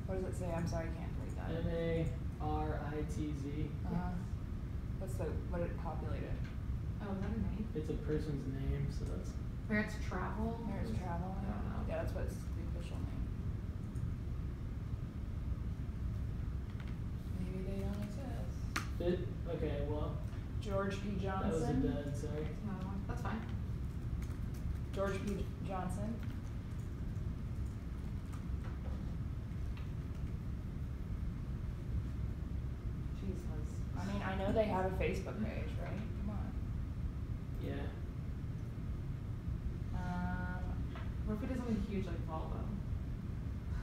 S4: What does it say? I'm sorry, I can't read that.
S1: M A R I T Z.
S4: Uh, what's the what did it populate it?
S9: Oh, is that a name?
S1: It's a person's name, so that's
S9: Maritz Travel?
S4: Maritz Travel.
S9: I don't know.
S4: Yeah, that's what's the official name. Maybe they don't exist.
S1: it. Okay, well,
S4: George P.
S1: that was a
S4: Johnson.
S1: dud. Sorry.
S9: No, that's fine.
S4: George P. Johnson. Jesus. I mean, I know they have a Facebook page, right? Come on.
S1: Yeah.
S4: Um,
S9: What if it is something huge like Volvo?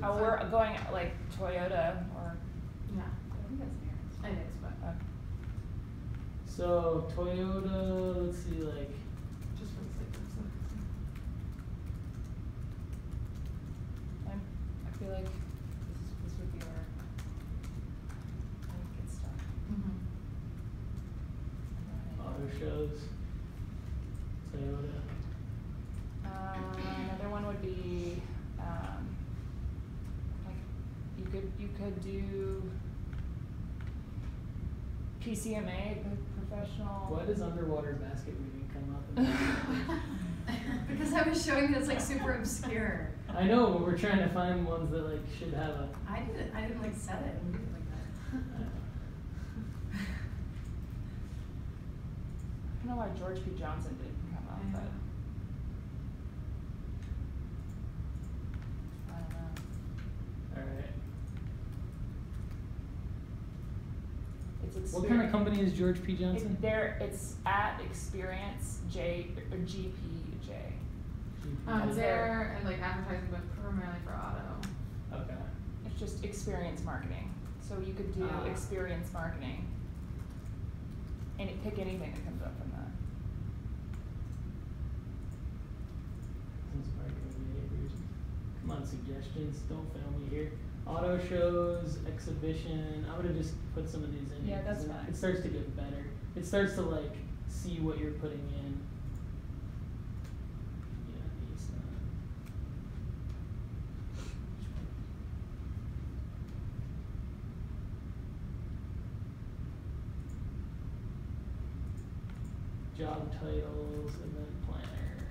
S4: oh, we're going like Toyota or.
S9: Yeah,
S4: I think that's Maritz.
S9: it is, but
S4: Uh,
S1: So Toyota, let's see, like
S9: just for the sake of it.
S4: I'm, I feel like this, is- this would be our. I think good stuff.
S9: Mm-hmm.
S1: auto shows.
S4: Uh, another one would be, um, like, you could, you could do PCMA, professional.
S1: Why does underwater basket weaving come up?
S3: Because I was showing that it's like super obscure.
S1: I know, but we're trying to find ones that like should have a.
S3: I didn't, I didn't like set it and do it like
S1: I
S3: that.
S1: don't know.
S4: I don't know why George P. Johnson didn't come up,
S9: Yeah.
S4: But. I don't know.
S1: All right.
S4: It's a
S1: What kind of company is George P. Johnson?
S4: It, there, it's at experience J or GP J.
S9: Um,
S4: That's
S9: there and like advertising, but primarily for auto.
S1: Okay.
S4: It's just experience marketing. So you could do
S1: Ah.
S4: experience marketing. And it, pick anything that comes up from that.
S1: Business marketing behaviors. Come on, suggestions. Don't fail me here. Auto shows, exhibition. I'm gonna just put some of these in.
S4: Yeah,
S1: here 'cause
S4: that's
S1: it-
S4: fine.
S1: It starts to get better. It starts to like see what you're putting in. Yeah, these. Uh. Job titles, event planner.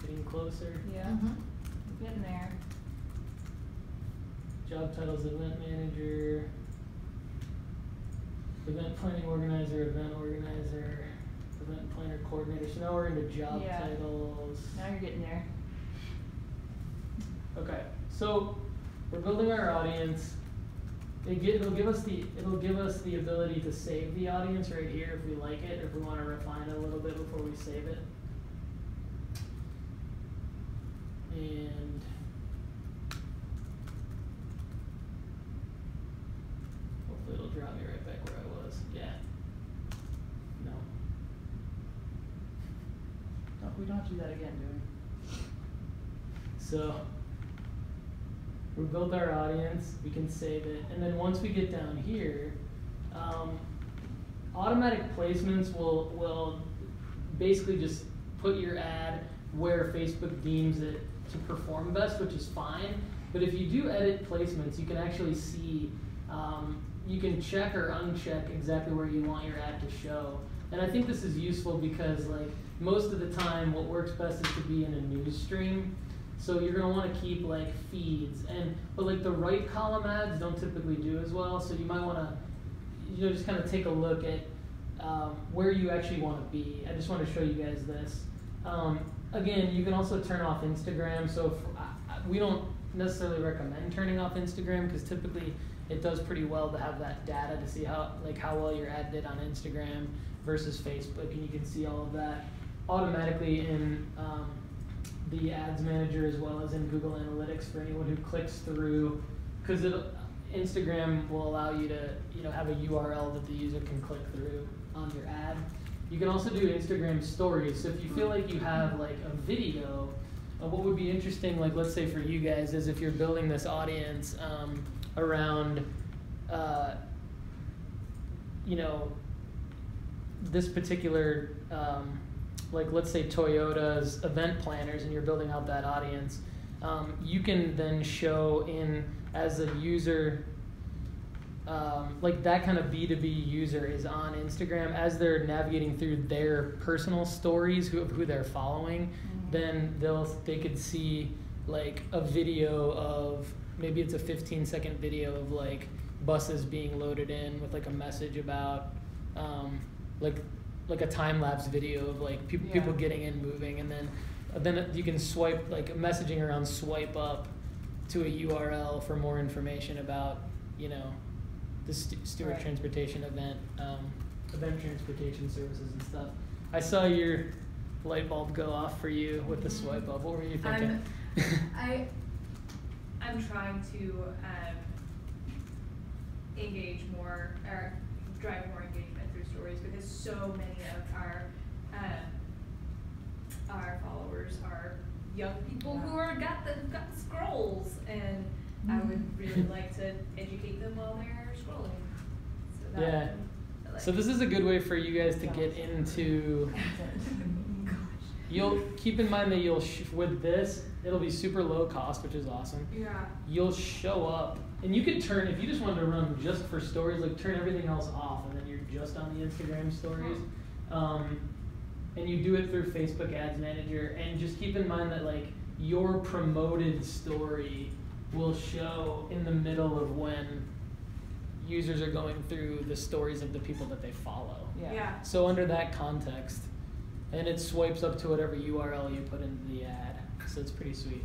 S1: Getting closer.
S4: Yeah.
S9: Mm-hmm.
S4: Getting there.
S1: Job titles, event manager, event planning organizer, event organizer, event planner coordinator. So now we're into job
S4: Yeah.
S1: titles.
S4: Now you're getting there.
S1: Okay, so we're building our audience. It get, it'll give us the it'll give us the ability to save the audience right here if we like it, if we want to refine it a little bit before we save it. And hopefully it'll draw me right back where I was. Yeah. No.
S10: Oh, we don't have to do that again, do we?
S1: So we built our audience, we can save it, and then once we get down here, um, automatic placements will will basically just put your ad where Facebook deems it to perform best, which is fine. But if you do edit placements, you can actually see, um, you can check or uncheck exactly where you want your ad to show. And I think this is useful because like most of the time, what works best is to be in a news stream. So you're gonna want to keep like feeds and but like the right column ads don't typically do as well. So you might want to you know just kind of take a look at um, where you actually want to be. I just want to show you guys this. Um, again, you can also turn off Instagram. So if, we don't necessarily recommend turning off Instagram because typically it does pretty well to have that data to see how like how well your ad did on Instagram versus Facebook, and you can see all of that automatically in um, the ads manager as well as in Google Analytics for anyone who clicks through because Instagram will allow you to you know have a URL that the user can click through on your ad. You can also do Instagram stories. So if you feel like you have like a video, uh, what would be interesting, like let's say for you guys, is if you're building this audience um, around, uh, you know, this particular, um, like let's say Toyota's event planners, and you're building out that audience, um, you can then show in as a user um, like that kind of B2B user is on Instagram. As they're navigating through their personal stories who, who they're following, then they'll they could see like a video of maybe it's a 15 second video of like buses being loaded in with like a message about um, like like a time lapse video of like people people getting in moving and then then you can swipe like messaging around swipe up to a URL for more information about you know the Stu- Stewart
S4: Right.
S1: Transportation event, um, event transportation services and stuff. I saw your light bulb go off for you with the swipe up. What were you thinking?
S5: I'm, I'm trying to um, engage more or drive more engagement through stories because so many of our um, our followers are young people who are got the got the scrolls, and I would really like to educate them while they're So that,
S1: Yeah.
S5: like-
S1: so this is a good way for you guys to get into. You'll keep in mind that you'll sh- with this it'll be super low cost, which is awesome.
S5: Yeah.
S1: You'll show up, and you could turn if you just wanted to run just for stories, like turn everything else off, and then you're just on the Instagram stories. Um, and you do it through Facebook Ads Manager, and just keep in mind that like your promoted story will show in the middle of when users are going through the stories of the people that they follow.
S4: Yeah.
S5: Yeah.
S1: So under that context, and it swipes up to whatever URL you put into the ad. So it's pretty sweet.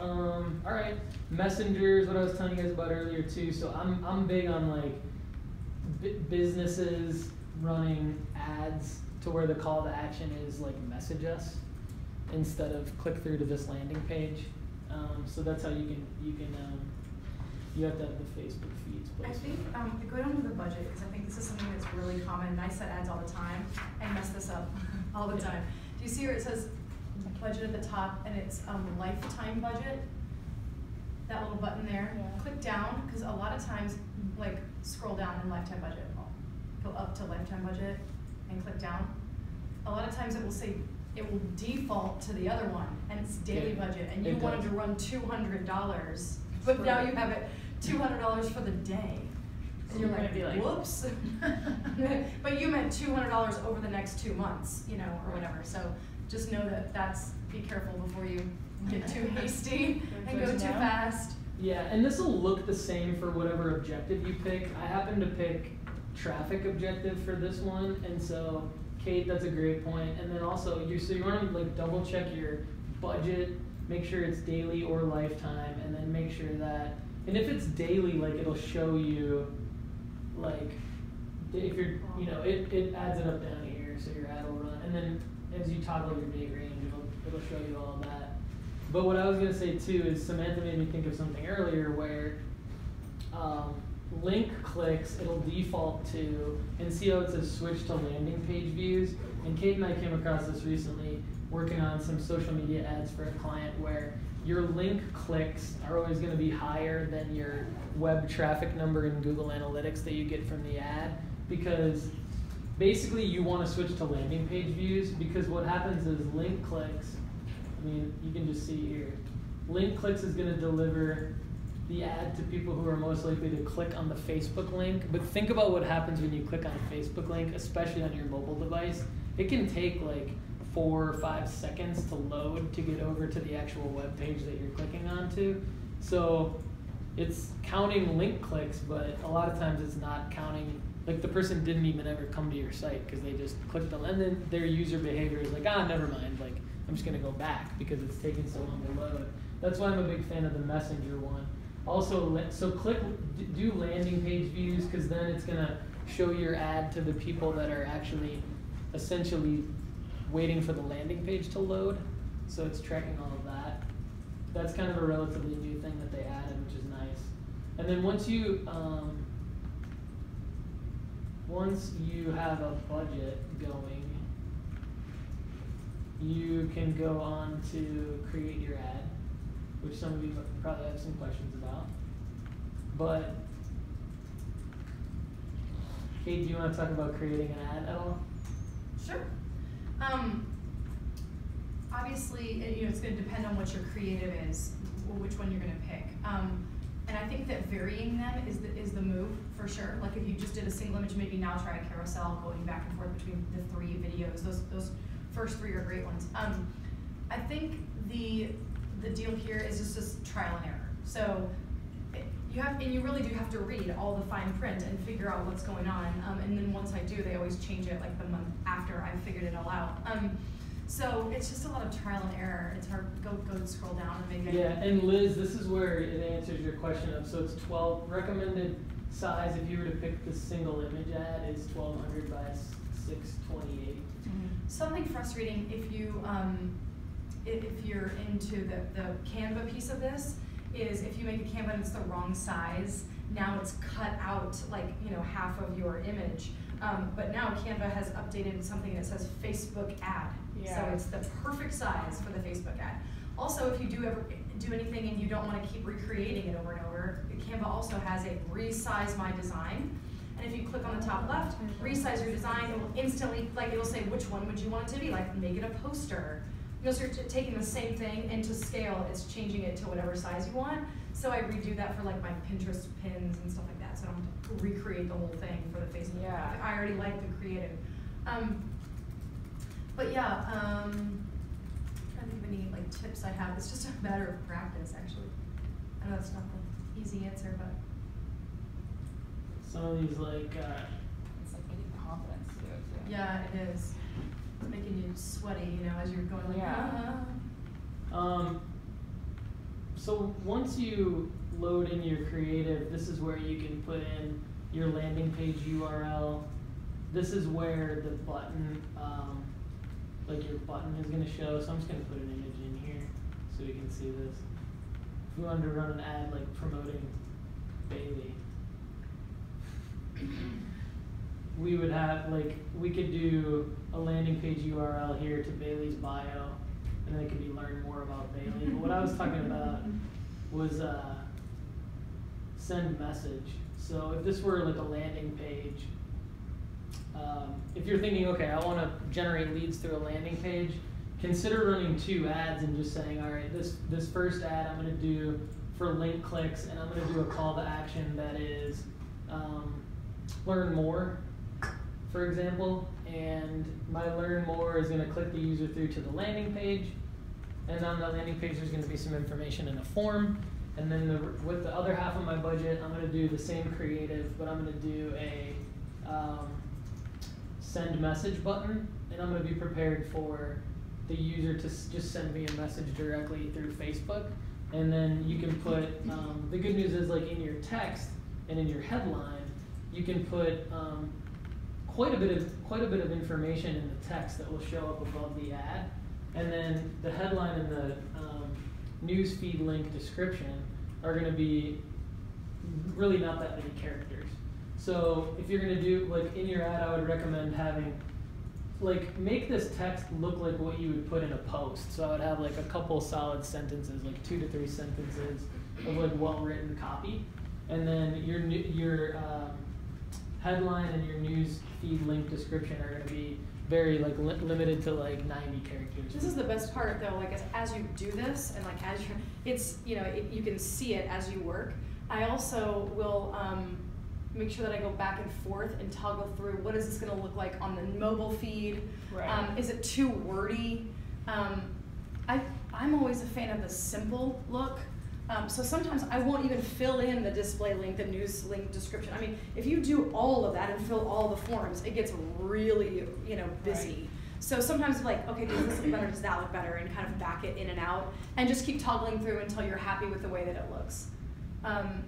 S1: Um, all right, messengers. What I was telling you guys about earlier too. So I'm I'm big on like bu- businesses running ads to where the call to action is like message us instead of click through to this landing page. Um, so that's how you can you can um, you have to have the Facebook feeds
S3: I think, um, go down to the budget, because I think this is something that's really common, and I set ads all the time, and mess this up all the time. Do you see where it says budget at the top, and it's, um, lifetime budget? That little button there,
S4: Yeah.
S3: click down, cause a lot of times, like, scroll down in lifetime budget, go up to lifetime budget, and click down. A lot of times it will say, it will default to the other one, and it's daily
S1: Yeah,
S3: budget, and you
S1: it
S3: wanted
S1: does.
S3: to run two hundred dollars, but now you have it two hundred dollars for the day. And you're
S4: You're
S3: like,
S4: like-
S3: whoops. But you meant two hundred dollars over the next two months, you know, or whatever, so just know that that's, be careful before you get too hasty and go too fast.
S1: Yeah, and this will look the same for whatever objective you pick. I happen to pick traffic objective for this one, and so Kate, that's a great point. And then also you so you want to like double check your budget, make sure it's daily or lifetime, and then make sure that and if it's daily, like it'll show you like if you're you know it, it adds it up down here so your ad will run. And then as you toggle your date range it'll it'll show you all that. But what i was going to say too is samantha made me think of something earlier where um, link clicks it'll default to and see how it says switch to landing page views? And kate and i came across this recently working on some social media ads for a client where your link clicks are always going to be higher than your web traffic number in Google Analytics that you get from the ad because basically you want to switch to landing page views because what happens is link clicks I mean you can just see here link clicks is going to deliver the ad to people who are most likely to click on the Facebook link. But think about what happens when you click on a Facebook link especially on your mobile device. It can take like four or five seconds to load to get over to the actual web page that you're clicking onto. So it's counting link clicks, but a lot of times it's not counting. Like the person didn't even ever come to your site because they just clicked on, and then their user behavior is like, ah, never mind. Like I'm just gonna go back because it's taking so long to load. That's why I'm a big fan of the messenger one. Also, so click do landing page views because then it's gonna show your ad to the people that are actually essentially waiting for the landing page to load. So it's tracking all of that. That's kind of a relatively new thing that they added, which is nice. And then once you um, once you have a budget going, you can go on to create your ad, which some of you probably have some questions about. But Kate, do you want to talk about creating an ad at all?
S3: Sure. Um, obviously, it- you know, it's gonna depend on what your creative is, which one you're gonna pick. Um, and I think that varying them is the, is the move, for sure. Like if you just did a single image, maybe now try a carousel, going back and forth between the three videos. Those, those first three are great ones. Um, I think the, the deal here is just this trial and error. So, you have, and you really do have to read all the fine print and figure out what's going on. Um, and then once I do, they always change it like the month after I've figured it all out. Um, so it's just a lot of trial and error. It's hard, go, go and scroll down and maybe.
S1: Yeah, and Liz, this is where it answers your question of, so it's twelve, recommended size, if you were to pick the single image ad, is twelve hundred by six twenty-eight.
S3: Something frustrating if you, um, if you're into the, the Canva piece of this, is if you make a Canva and it's the wrong size, now it's cut out like, you know, half of your image. Um, but now Canva has updated something that says Facebook ad. So it's the perfect size for the Facebook ad. Also, if you do ever do anything and you don't wanna keep recreating it over and over, Canva also has a resize my design. And if you click on the top left, resize your design, it will instantly, like, it'll say which one would you want it to be, like, make it a poster. You know, so you're taking the same thing and to scale, it's changing it to whatever size you want. So I redo that for like my Pinterest pins and stuff like that, so I don't have to recreate the whole thing for the Facebook.
S4: Yeah.
S3: I already like the creative. Um, but yeah, um, trying to think of any like tips I have, it's just a matter of practice, actually. I know that's not the easy answer, but.
S1: Some of these like, uh,
S4: It's like getting confidence to do it too.
S3: Yeah, it is. It's making you sweaty, you know, as you're going like,
S4: Yeah.
S3: ah.
S1: Um, so once you load in your creative, this is where you can put in your landing page URL. This is where the button, um, like your button is gonna show, so I'm just gonna put an image in here so you can see this. If we wanted to run an ad like promoting Bailey, we would have, like, we could do a landing page URL here to Bailey's bio, and then it could be learn more about Bailey. But what I was talking about was, uh, send message. So if this were like a landing page, um, if you're thinking, okay, I want to generate leads through a landing page, consider running two ads and just saying, all right, this this first ad I'm going to do for link clicks, and I'm going to do a call to action that is um, learn more, for example. And my learn more is going to click the user through to the landing page, and on the landing page there's going to be some information in a form. And then the, with the other half of my budget, I'm going to do the same creative, but I'm going to do a um, send message button, and I'm going to be prepared for the user to just send me a message directly through Facebook. And then you can put, um, the good news is like in your text and in your headline, you can put um, quite a bit of quite a bit of information in the text that will show up above the ad, and then the headline and the um, news feed link description are going to be really not that many characters. So if you're going to do like in your ad, I would recommend having like make this text look like what you would put in a post. So I would have like a couple solid sentences, like two to three sentences of like well written copy, and then your your um, headline and your news feed link description are going to be very like li- limited to like 90 characters.
S3: This is the best part though, like as, as you do this and like as you're, it's, you know, it, you can see it as you work. I also will, um, make sure that I go back and forth and toggle through, what is this gonna look like on the mobile feed?
S4: Right.
S3: Um, is it too wordy? Um, I, I'm always a fan of the simple look. Um, so sometimes I won't even fill in the display link, the news link description. I mean, if you do all of that and fill all the forms, it gets really, you know, busy. So sometimes like, okay, does this look better? Does that look better? And kind of back it in and out, and just keep toggling through until you're happy with the way that it looks. Um,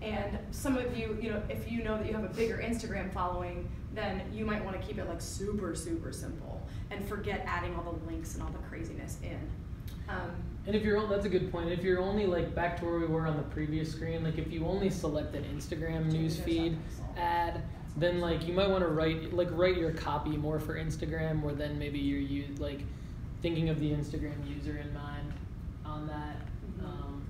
S3: and some of you, you know, if you know that you have a bigger Instagram following, then you might want to keep it like super, super simple and forget adding all the links and all the craziness in. Um,
S1: And if you're, that's a good point. If you're only like back to where we were on the previous screen, like if you only select selected Instagram newsfeed ad, then like you might want to write like write your copy more for Instagram, or then maybe you're u- like thinking of the Instagram user in mind on that. Um,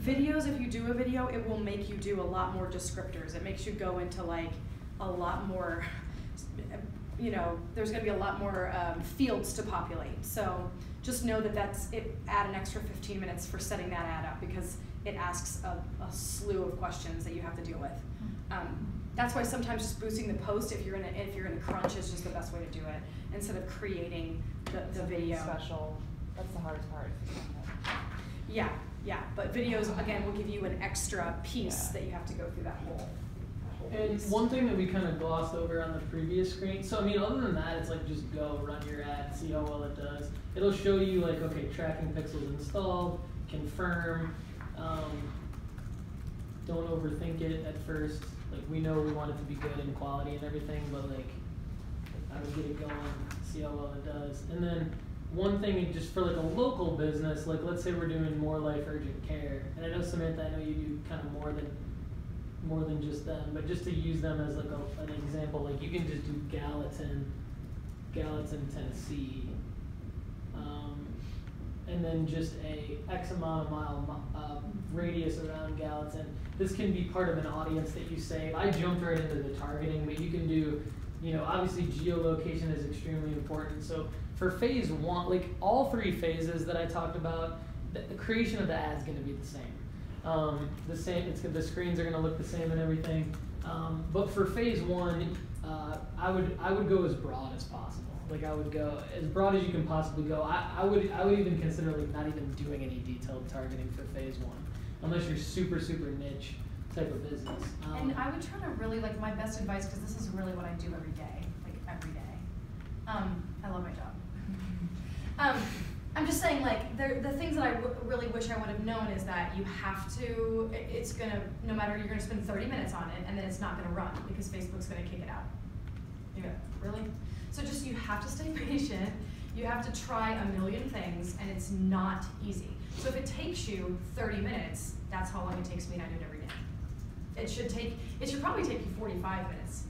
S3: videos, if you do a video, it will make you do a lot more descriptors. It makes you go into like a lot more, you know, there's going to be a lot more um, fields to populate. So just know that that's it. Add an extra 15 minutes for setting that ad up because it asks a, a slew of questions that you have to deal with. Um, that's why sometimes just boosting the post if you're in a, if you're in a crunch is just the best way to do it instead of creating the, the video.
S4: Special, that's the hardest part. is the content.
S3: Yeah, yeah, but videos again will give you an extra piece
S4: Yeah.
S3: that you have to go through that whole.
S1: And one thing that we kind of glossed over on the previous screen, so I mean, other than that, it's like just go run your ad, see how well it does. It'll show you like, okay, tracking pixels installed, confirm. Um, don't overthink it at first. Like we know we want it to be good in quality and everything, but like I would get it going, see how well it does. And then one thing just for like a local business, like let's say we're doing more life urgent care, and I know Samantha, I know you do kind of more than more than just them, but just to use them as like a, an example, like you can just do Gallatin, Gallatin, Tennessee, um, and then just a X amount of mile uh, radius around Gallatin. This can be part of an audience that you save. I jumped right into the targeting, but you can do, you know, obviously geolocation is extremely important. So for phase one, like all three phases that I talked about, the, the creation of the ad is going to be the same. Um, the same, it's the screens are going to look the same and everything. Um, but for phase one, uh, I would I would go as broad as possible. Like I would go as broad as you can possibly go. I, I would I would even consider like not even doing any detailed targeting for phase one, unless you're super super niche type of business. Um,
S3: And I would try to really like my best advice because this is really what I do every day, like every day. Um, I love my job. I'm just saying, like, the, things that I really wish I would have known is that you have to, it's gonna, no matter, you're gonna spend thirty minutes on it, and then it's not gonna run, because Facebook's gonna kick it out. You go, really? So just, you have to stay patient, you have to try a million things, and it's not easy. So if it takes you thirty minutes, that's how long it takes me, and I do it every day. It should take, it should probably take you forty-five minutes.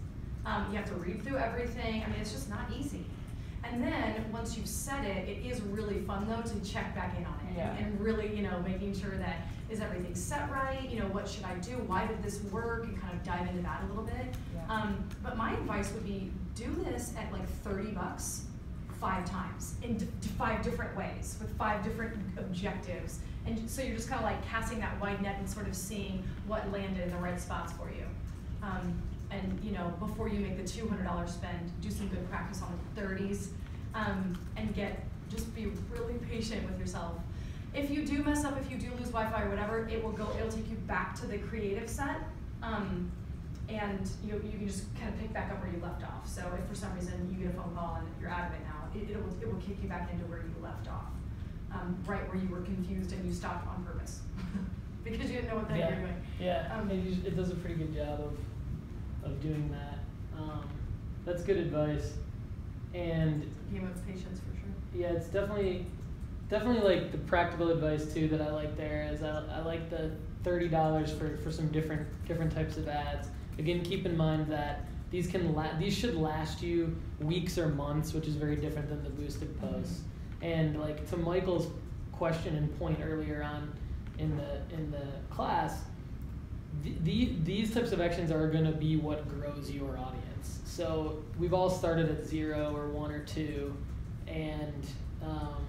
S3: Um, you have to read through everything, I mean, it's just not easy. And then, once you've set it, it is really fun though to check back in on it.
S1: Yeah.
S3: And really, you know, making sure that, is everything set right, you know, what should I do, why did this work, and kind of dive into that a little bit.
S4: Yeah.
S3: Um, but my advice would be, do this at like thirty bucks, five times, in five different ways, with five different objectives. And so you're just kind of like casting that wide net and sort of seeing what landed in the right spots for you. Um, and you know, before you make the two hundred dollar spend, do some good practice on the thirties, um, and get just be really patient with yourself. If you do mess up, if you do lose Wi-Fi or whatever, it will go. It'll take you back to the creative set, um, and you you can just kind of pick back up where you left off. So if for some reason you get a phone call and you're out of it now, it, it will it will kick you back into where you left off, um, right where you were confused and you stopped on purpose because you didn't know what the
S1: Yeah,
S3: you were doing.
S1: yeah,
S3: Um,
S1: it, it does a pretty good job of, of doing that. Um, that's good advice, and
S3: Game of patience for sure.
S1: yeah, it's definitely, definitely like the practical advice too that I like there is I, I like the thirty dollars for, for some different different types of ads. Again, keep in mind that these can la- these should last you weeks or months, which is very different than the boosted posts. And like to Michael's question and point earlier on in the in the class, the, the, these types of actions are going to be what grows your audience. So we've all started at zero or one or two, and um,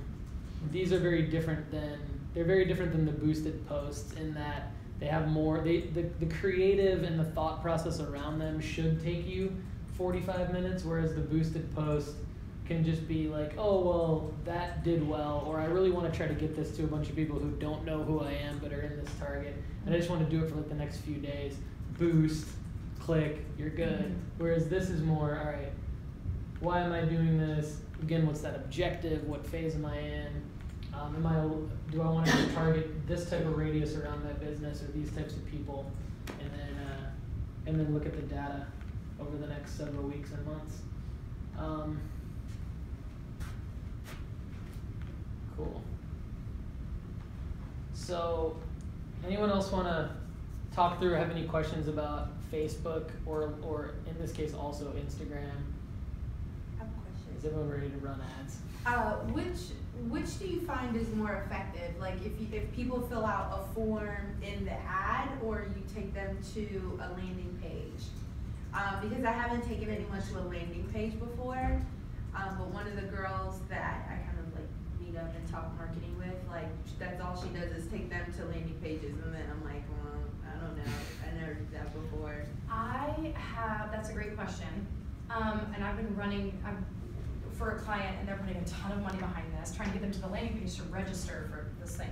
S1: these are very different than they're very different than the boosted posts in that they have more. They the, the creative and the thought process around them should take you 45 minutes, whereas the boosted post can just be like, oh well, that did well, or I really want to try to get this to a bunch of people who don't know who I am but are in this target, and I just want to do it for like the next few days. Boost, click, you're good. Whereas this is more, all right, why am I doing this? Again, what's that objective? What phase am I in? Um, am I do I want to target this type of radius around that business or these types of people, and then uh, and then look at the data over the next several weeks and months. Um, cool. So, anyone else want to talk through or have any questions about Facebook or or in this case also Instagram?
S7: I have a question.
S1: Is everyone ready to run ads?
S7: Uh, which which do you find is more effective? Like if you, if people fill out a form in the ad, or you take them to a landing page? Um, because I haven't taken anyone to a landing page before, um, but one of the girls that I kind of like meet up and talk marketing with, like that's all she does is take them to landing pages, and then I'm like, well, I don't know, I never did that before.
S3: I have, that's a great question. Um, and I've been running, I'm, for a client and they're putting a ton of money behind this, trying to get them to the landing page to register for this thing.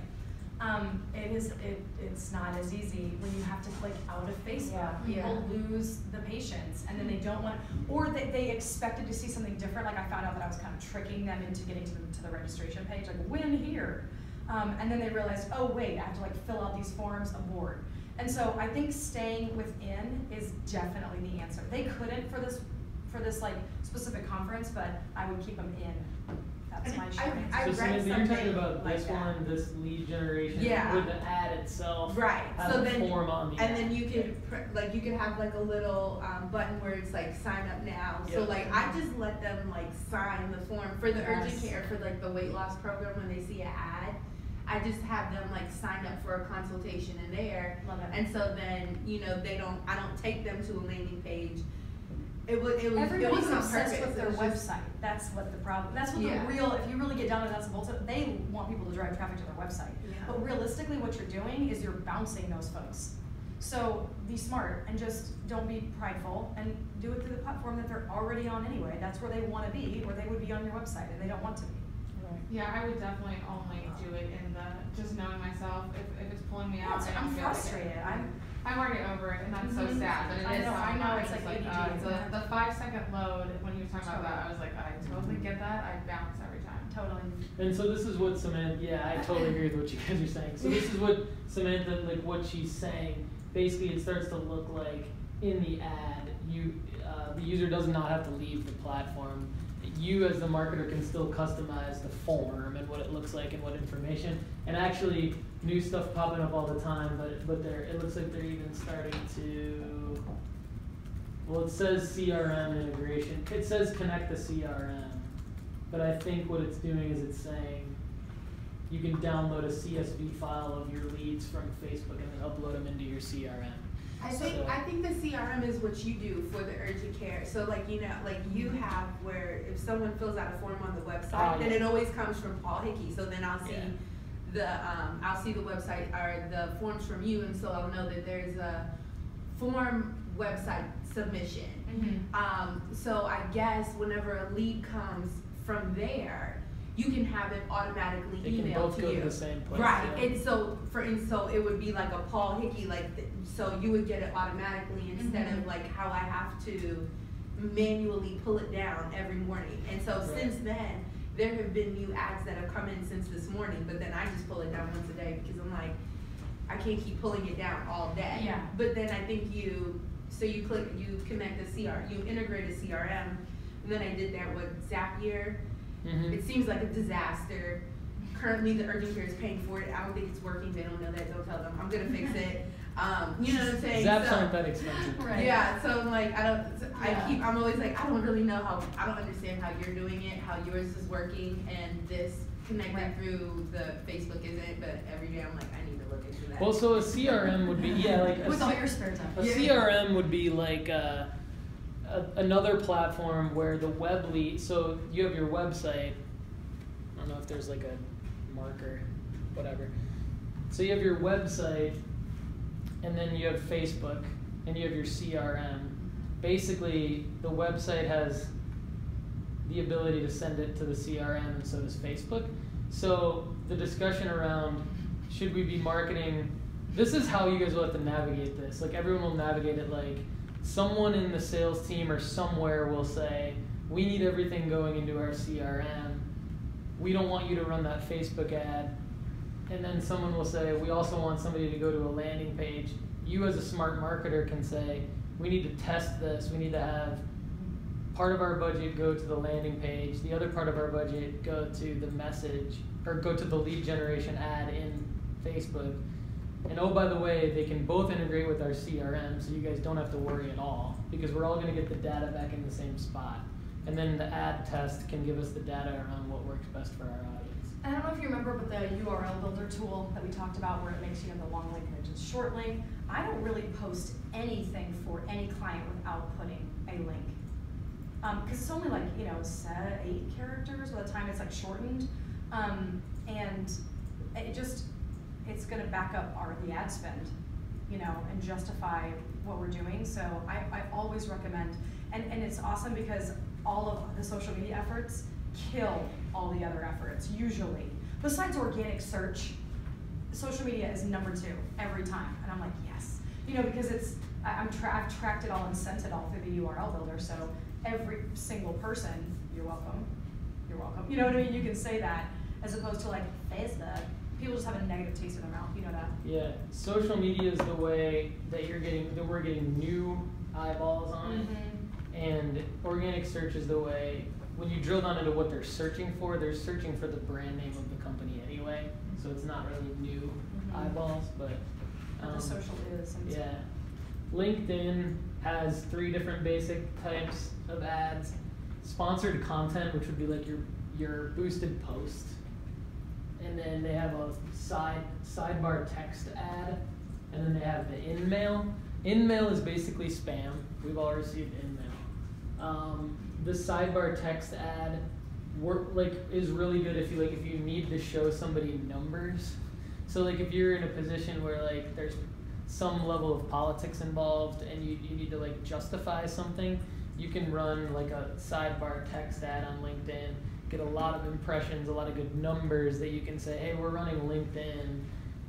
S3: Um, it is, it, it's not as easy when you have to click out of Facebook.
S7: Yeah.
S3: People lose the patience and then they don't want, or they, they expected to see something different, like I found out that I was kind of tricking them into getting to the, to the registration page, like win here. Um, and then they realized, oh wait, I have to like fill out these forms aboard. And so I think staying within is definitely the answer. They couldn't for this, for this like specific conference, but I would keep them in. That's my
S7: I-
S3: short answer.
S7: I
S1: so
S7: read
S1: Samantha, you're talking about
S7: like
S1: this
S7: that.
S1: one, this lead generation
S7: Yeah.
S1: with the ad itself.
S7: Right. So
S1: a
S7: then,
S1: form on the
S7: and
S1: ad.
S7: then you could pr- like you could have like a little um, button where it's like sign up now. So like I just let them like sign the form for the urgent care for like the weight loss program when they see an ad. I just have them like sign up for a consultation in there,
S3: it.
S7: and so then you know they don't. I don't take them to a landing page. It was it was it
S3: Everybody's
S7: wasn't
S3: obsessed
S7: purpose.
S3: with their
S7: was just-
S3: website. That's what the problem. That's what
S7: Yeah.
S3: the real. If you really get down to that's the nuts and bolts of they want people to drive traffic to their website.
S7: Yeah.
S3: But realistically, what you're doing is you're bouncing those folks. So be smart and just don't be prideful and do it through the platform that they're already on anyway. That's where they want to be, or they would be on your website, and they don't want to be.
S9: Yeah, I would definitely only do it in the, just knowing myself, if, if it's pulling me out.
S3: Yes,
S9: I
S3: I'm
S9: feel like it.
S3: frustrated. I'm.
S9: I'm already over it, and that's so
S3: Mhm.
S9: sad, but it
S3: I
S9: is
S3: know, I know,
S9: sometimes,
S3: it's like
S9: uh,
S3: ADD,
S9: the, the five second load, when you were talking about that, I was like, I totally get that, I bounce every time.
S3: Totally.
S1: And so this is what Samantha, yeah, I totally agree with what you guys are saying. So this is what Samantha, like what she's saying. Basically, it starts to look like in the ad, you, uh, the user does not have to leave the platform. You as the marketer can still customize the form and what it looks like and what information. And actually, new stuff popping up all the time, but but they're it looks like they're even starting to. Well, it says CRM integration. It says connect the CRM. But I think what it's doing is it's saying you can download a CSV file of your leads from Facebook and then upload them into your CRM.
S7: I think I think the CRM is what you do for the urgent care. So like you know, like you have where if someone fills out a form on the website, then
S1: yeah.
S7: it always comes from Paul Hickey. So then I'll see
S1: Yeah.
S7: the um, I'll see the website or the forms from you, and so I'll know that there's a form website submission.
S3: Mm-hmm.
S7: Um, so I guess whenever a lead comes from there, you can have it automatically
S1: They can
S7: emailed
S1: both
S7: to
S1: go to
S7: you.
S1: the same place,
S7: Right,
S1: yeah.
S7: and so for and so it would be like a Paul Hickey, like th- so you would get it automatically instead
S3: Mhm.
S7: of like how I have to manually pull it down every morning. And so
S1: Right.
S7: since then, there have been new ads that have come in since this morning, but then I just pull it down once a day because I'm like, I can't keep pulling it down all day.
S3: Yeah.
S7: But then I think you, so you click, you connect the CR, you integrate a CRM, and then I did that with Zapier.
S1: Mhm.
S7: It seems like a disaster. Currently, the urgent care is paying for it. I don't think it's working. They don't know that. Don't tell them. I'm gonna fix it. Um, you know what I'm saying?
S1: Zaps
S7: So-
S1: aren't that expensive.
S3: Right.
S7: Yeah. So I'm like, I don't. I
S3: Yeah.
S7: keep. I'm always like, I don't really know how. I don't understand how you're doing it. How yours is working, and this connected
S3: Right.
S7: through the Facebook isn't. But every day I'm like, I need to look into that.
S1: Well, so a CRM would be yeah, like a
S3: With all
S1: C-
S3: your spare time.
S1: A
S7: Yeah.
S1: CRM would be like uh, another platform where the web lead. So you have your website. I don't know if there's like a marker, whatever. So you have your website, and then you have Facebook, and you have your CRM. Basically, the website has the ability to send it to the CRM, and so does Facebook. So the discussion around should we be marketing? This is how you guys will have to navigate this. Like everyone will navigate it like someone in the sales team or somewhere will say, "We need everything going into our CRM. We don't want you to run that Facebook ad." And then someone will say, "We also want somebody to go to a landing page." You as a smart marketer can say, "We need to test this. We need to have part of our budget go to the landing page, the other part of our budget go to the message or go to the lead generation ad in Facebook. And oh, by the way, they can both integrate with our CRM, so you guys don't have to worry at all because we're all going to get the data back in the same spot. And then the ad test can give us the data around what works best for our audience.
S3: I don't know if you remember, but the URL builder tool that we talked about where it makes you know the long link and just short link. I don't really post anything for any client without putting a link. Um, cause it's only like, you know, seven, eight characters by the time it's like shortened. Um, and it just, it's gonna back up our, the ad spend, you know, and justify what we're doing. So I, I always recommend, and, and it's awesome because all of the social media efforts kill all the other efforts, usually. Besides organic search, social media is number two every time. And I'm like, yes. You know, because it's, I, I'm tra- I've tracked it all and sent it all through the URL builder. So every single person, you're welcome, you're welcome. You know what I mean? You can say that as opposed to like Facebook. People just have a negative taste in their mouth. You know that?
S1: Yeah, social media is the way that you're getting that we're getting new eyeballs on it. And organic search is the way, when you drill down into what they're searching for, they're searching for the brand name of the company anyway. So it's not really new
S3: Mhm.
S1: eyeballs, but. Um,
S3: the social is.
S1: Yeah. LinkedIn has three different basic types of ads. Sponsored content, which would be like your your boosted post. And then they have a side sidebar text ad. And then they have the in mail. In mail is basically spam. We've all received in mail. Um, the sidebar text ad work like is really good if you like if you need to show somebody numbers. So like if you're in a position where like there's some level of politics involved and you, you need to like justify something, you can run like a sidebar text ad on LinkedIn, get a lot of impressions, a lot of good numbers that you can say, hey, we're running LinkedIn.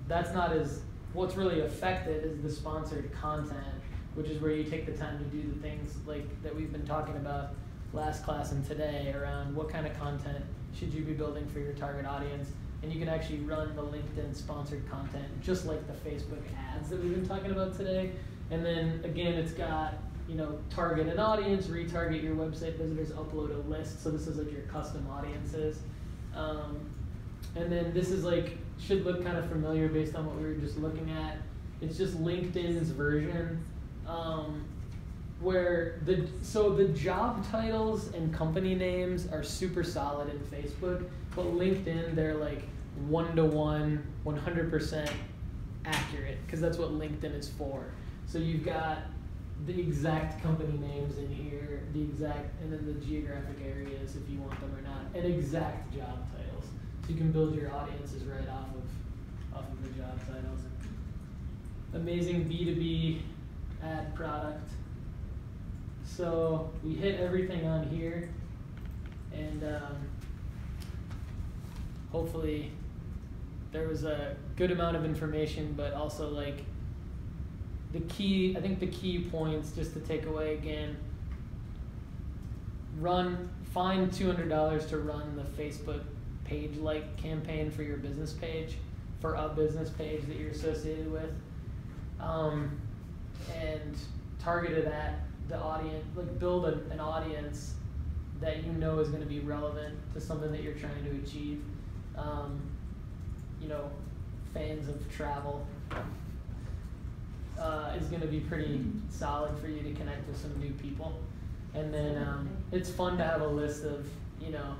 S1: That's not as what's really effective is the sponsored content, which is where you take the time to do the things like that we've been talking about, last class and today around what kind of content should you be building for your target audience. And you can actually run the LinkedIn sponsored content just like the Facebook ads that we've been talking about today. And then again, it's got you know target an audience, retarget your website visitors, upload a list. So this is like your custom audiences. Um, and then this is like should look kind of familiar based on what we were just looking at. It's just LinkedIn's version. Um, where the so the job titles and company names are super solid in Facebook, but LinkedIn they're like one to one, one hundred percent accurate because that's what LinkedIn is for. So you've got the exact company names in here, the exact, and then the geographic areas if you want them or not, and exact job titles. So you can build your audiences right off of off of the job titles. Amazing B two B ad product. So we hit everything on here, and um, hopefully there was a good amount of information, but also like the key. I think the key points just to take away again. Run find two hundred dollars to run the Facebook page like campaign for your business page, for a business page that you're associated with, um, and target at the audience, like build a, an audience that you know is going to be relevant to something that you're trying to achieve. Um, you know, fans of travel uh, is going to be pretty solid for you to connect with some new people. And then um, it's fun to have a list of, you know,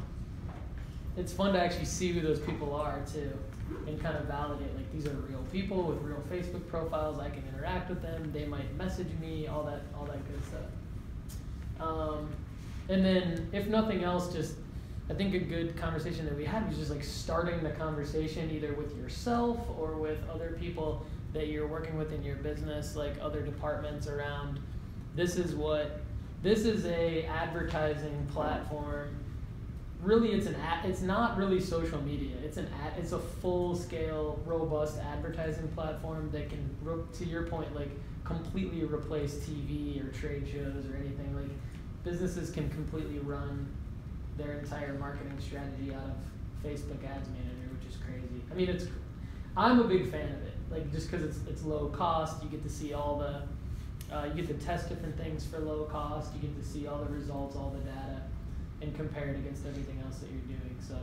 S1: it's fun to actually see who those people are too and kind of validate like these are real people with real Facebook profiles. I can interact with them. They might message me. All that, all that good stuff. Um, and then, if nothing else, just I think a good conversation that we had was just like starting the conversation either with yourself or with other people that you're working with in your business, like other departments around. This is what this is a advertising platform. Really it's an ad, it's not really social media. It's an ad, it's a full scale robust advertising platform that can to your point like completely replace tv or trade shows or anything. Like businesses can completely run their entire marketing strategy out of facebook ads manager which is crazy. I mean it's i'm a big fan of it like just because it's, it's low cost you get to see all the uh, you get to test different things for low cost you get to see all the results all the data and compare it against everything else that you're doing. So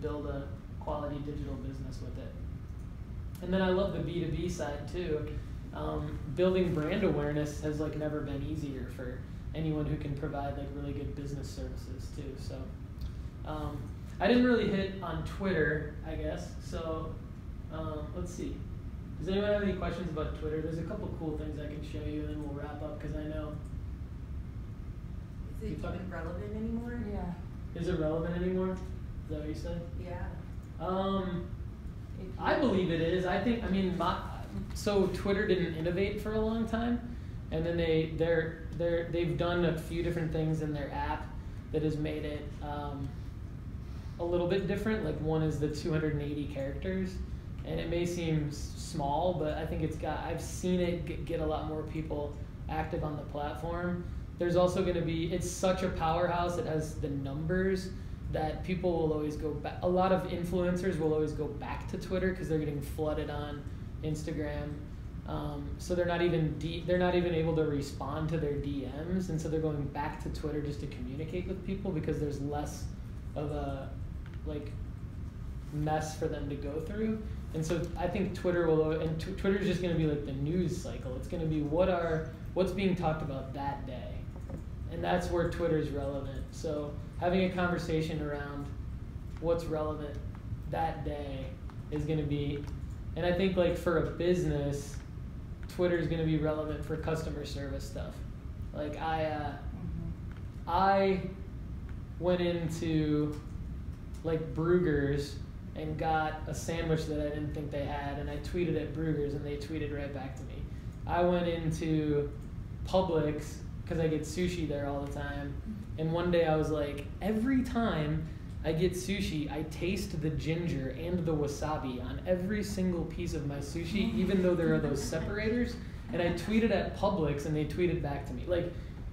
S1: build a quality digital business with it. And then I love the B2B side too. Um, building brand awareness has like never been easier for anyone who can provide like really good business services too. So um, I didn't really hit on Twitter, I guess. So um, let's see. Does anyone have any questions about Twitter? There's a couple cool things I can show you, and then we'll wrap up because I know
S7: is it even relevant anymore?
S4: Yeah.
S1: Is it relevant anymore? Is that what you said?
S7: Yeah.
S1: Um, I believe it is. I think. I mean, my, so Twitter didn't innovate for a long time, and then they they're they're they've done a few different things in their app that has made it um, a little bit different. Like one is the 280 characters, and it may seem small, but I think it's got. I've seen it get, a lot more people active on the platform there's also going to be, it's such a powerhouse, it has the numbers that people will always go back. A lot of influencers will always go back to Twitter because they're getting flooded on Instagram. Um, so they're not even de- they're not even able to respond to their DMs, and so they're going back to Twitter just to communicate with people because there's less of a like mess for them to go through. And so I think Twitter will and t- Twitter is just going to be like the news cycle. It's going to be what are what's being talked about that day and that's where Twitter is relevant. So having a conversation around what's relevant that day is going to be, and I think like for a business, Twitter is going to be relevant for customer service stuff. Like I, uh, mm-hmm. I went into like Bruegger's and got a sandwich that I didn't think they had, and I tweeted at Bruegger's and they tweeted right back to me. I went into Publix because I get sushi there all the time. And one day I was like, every time I get sushi, I taste the ginger and the wasabi on every single piece of my sushi, even though there are those separators. And I tweeted at Publix and they tweeted back to me. Like,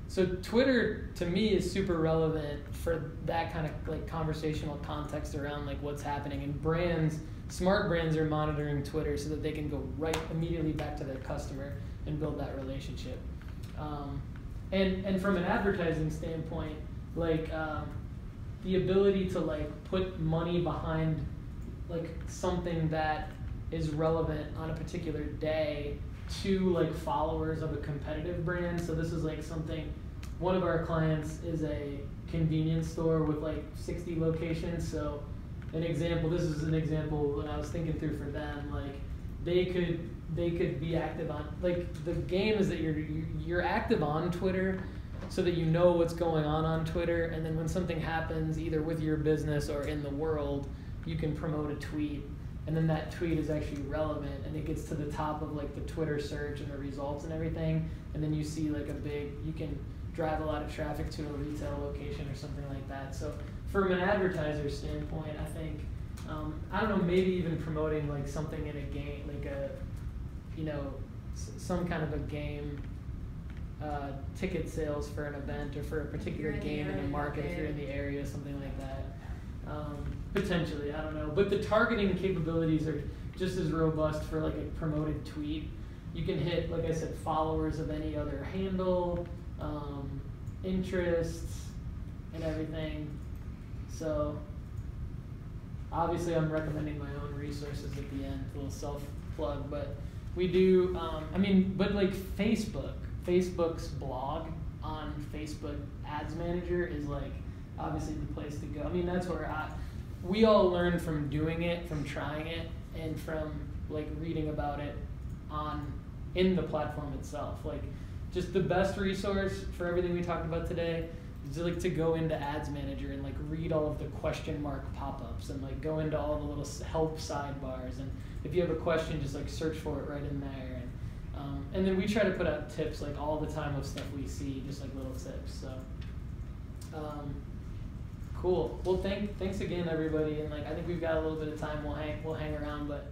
S1: so Twitter to me is super relevant for that kind of like conversational context around like what's happening and brands smart brands are monitoring Twitter so that they can go right immediately back to their customer and build that relationship. Um, and and from an advertising standpoint, like um, the ability to like put money behind like something that is relevant on a particular day to like followers of a competitive brand. So this is like something one of our clients is a convenience store with like 60 locations. So an example, this is an example when I was thinking through for them, like they could they could be active on like the game is that you're you're active on Twitter so that you know what's going on on Twitter and then when something happens either with your business or in the world, you can promote a tweet and then that tweet is actually relevant and it gets to the top of like the Twitter search and the results and everything and then you see like a big you can drive a lot of traffic to a retail location or something like that. So from an advertiser standpoint, I think um, I don't know maybe even promoting like something in a game like a you know s- some kind of a game uh, ticket sales for an event or for a particular
S7: you're in the
S1: game in a market if you're in the area something like that. Um, potentially, I don't know. But the targeting capabilities are just as robust for like a promoted tweet. You can hit, like I said, followers of any other handle, um, interests, and everything. So, obviously, I'm recommending my own resources at the end, a little self plug. But we do, um, I mean, but like Facebook, Facebook's blog on Facebook Ads Manager is like obviously the place to go. I mean, that's where I, we all learn from doing it, from trying it, and from like reading about it on in the platform itself. Like, just the best resource for everything we talked about today is to, like to go into Ads Manager and like read all of the question mark pop-ups and like go into all the little help sidebars. And if you have a question, just like search for it right in there. And um, and then we try to put out tips like all the time of stuff we see, just like little tips. So. Um, Cool. Well, thank thanks again, everybody. And like, I think we've got a little bit of time. We'll hang we'll hang around, but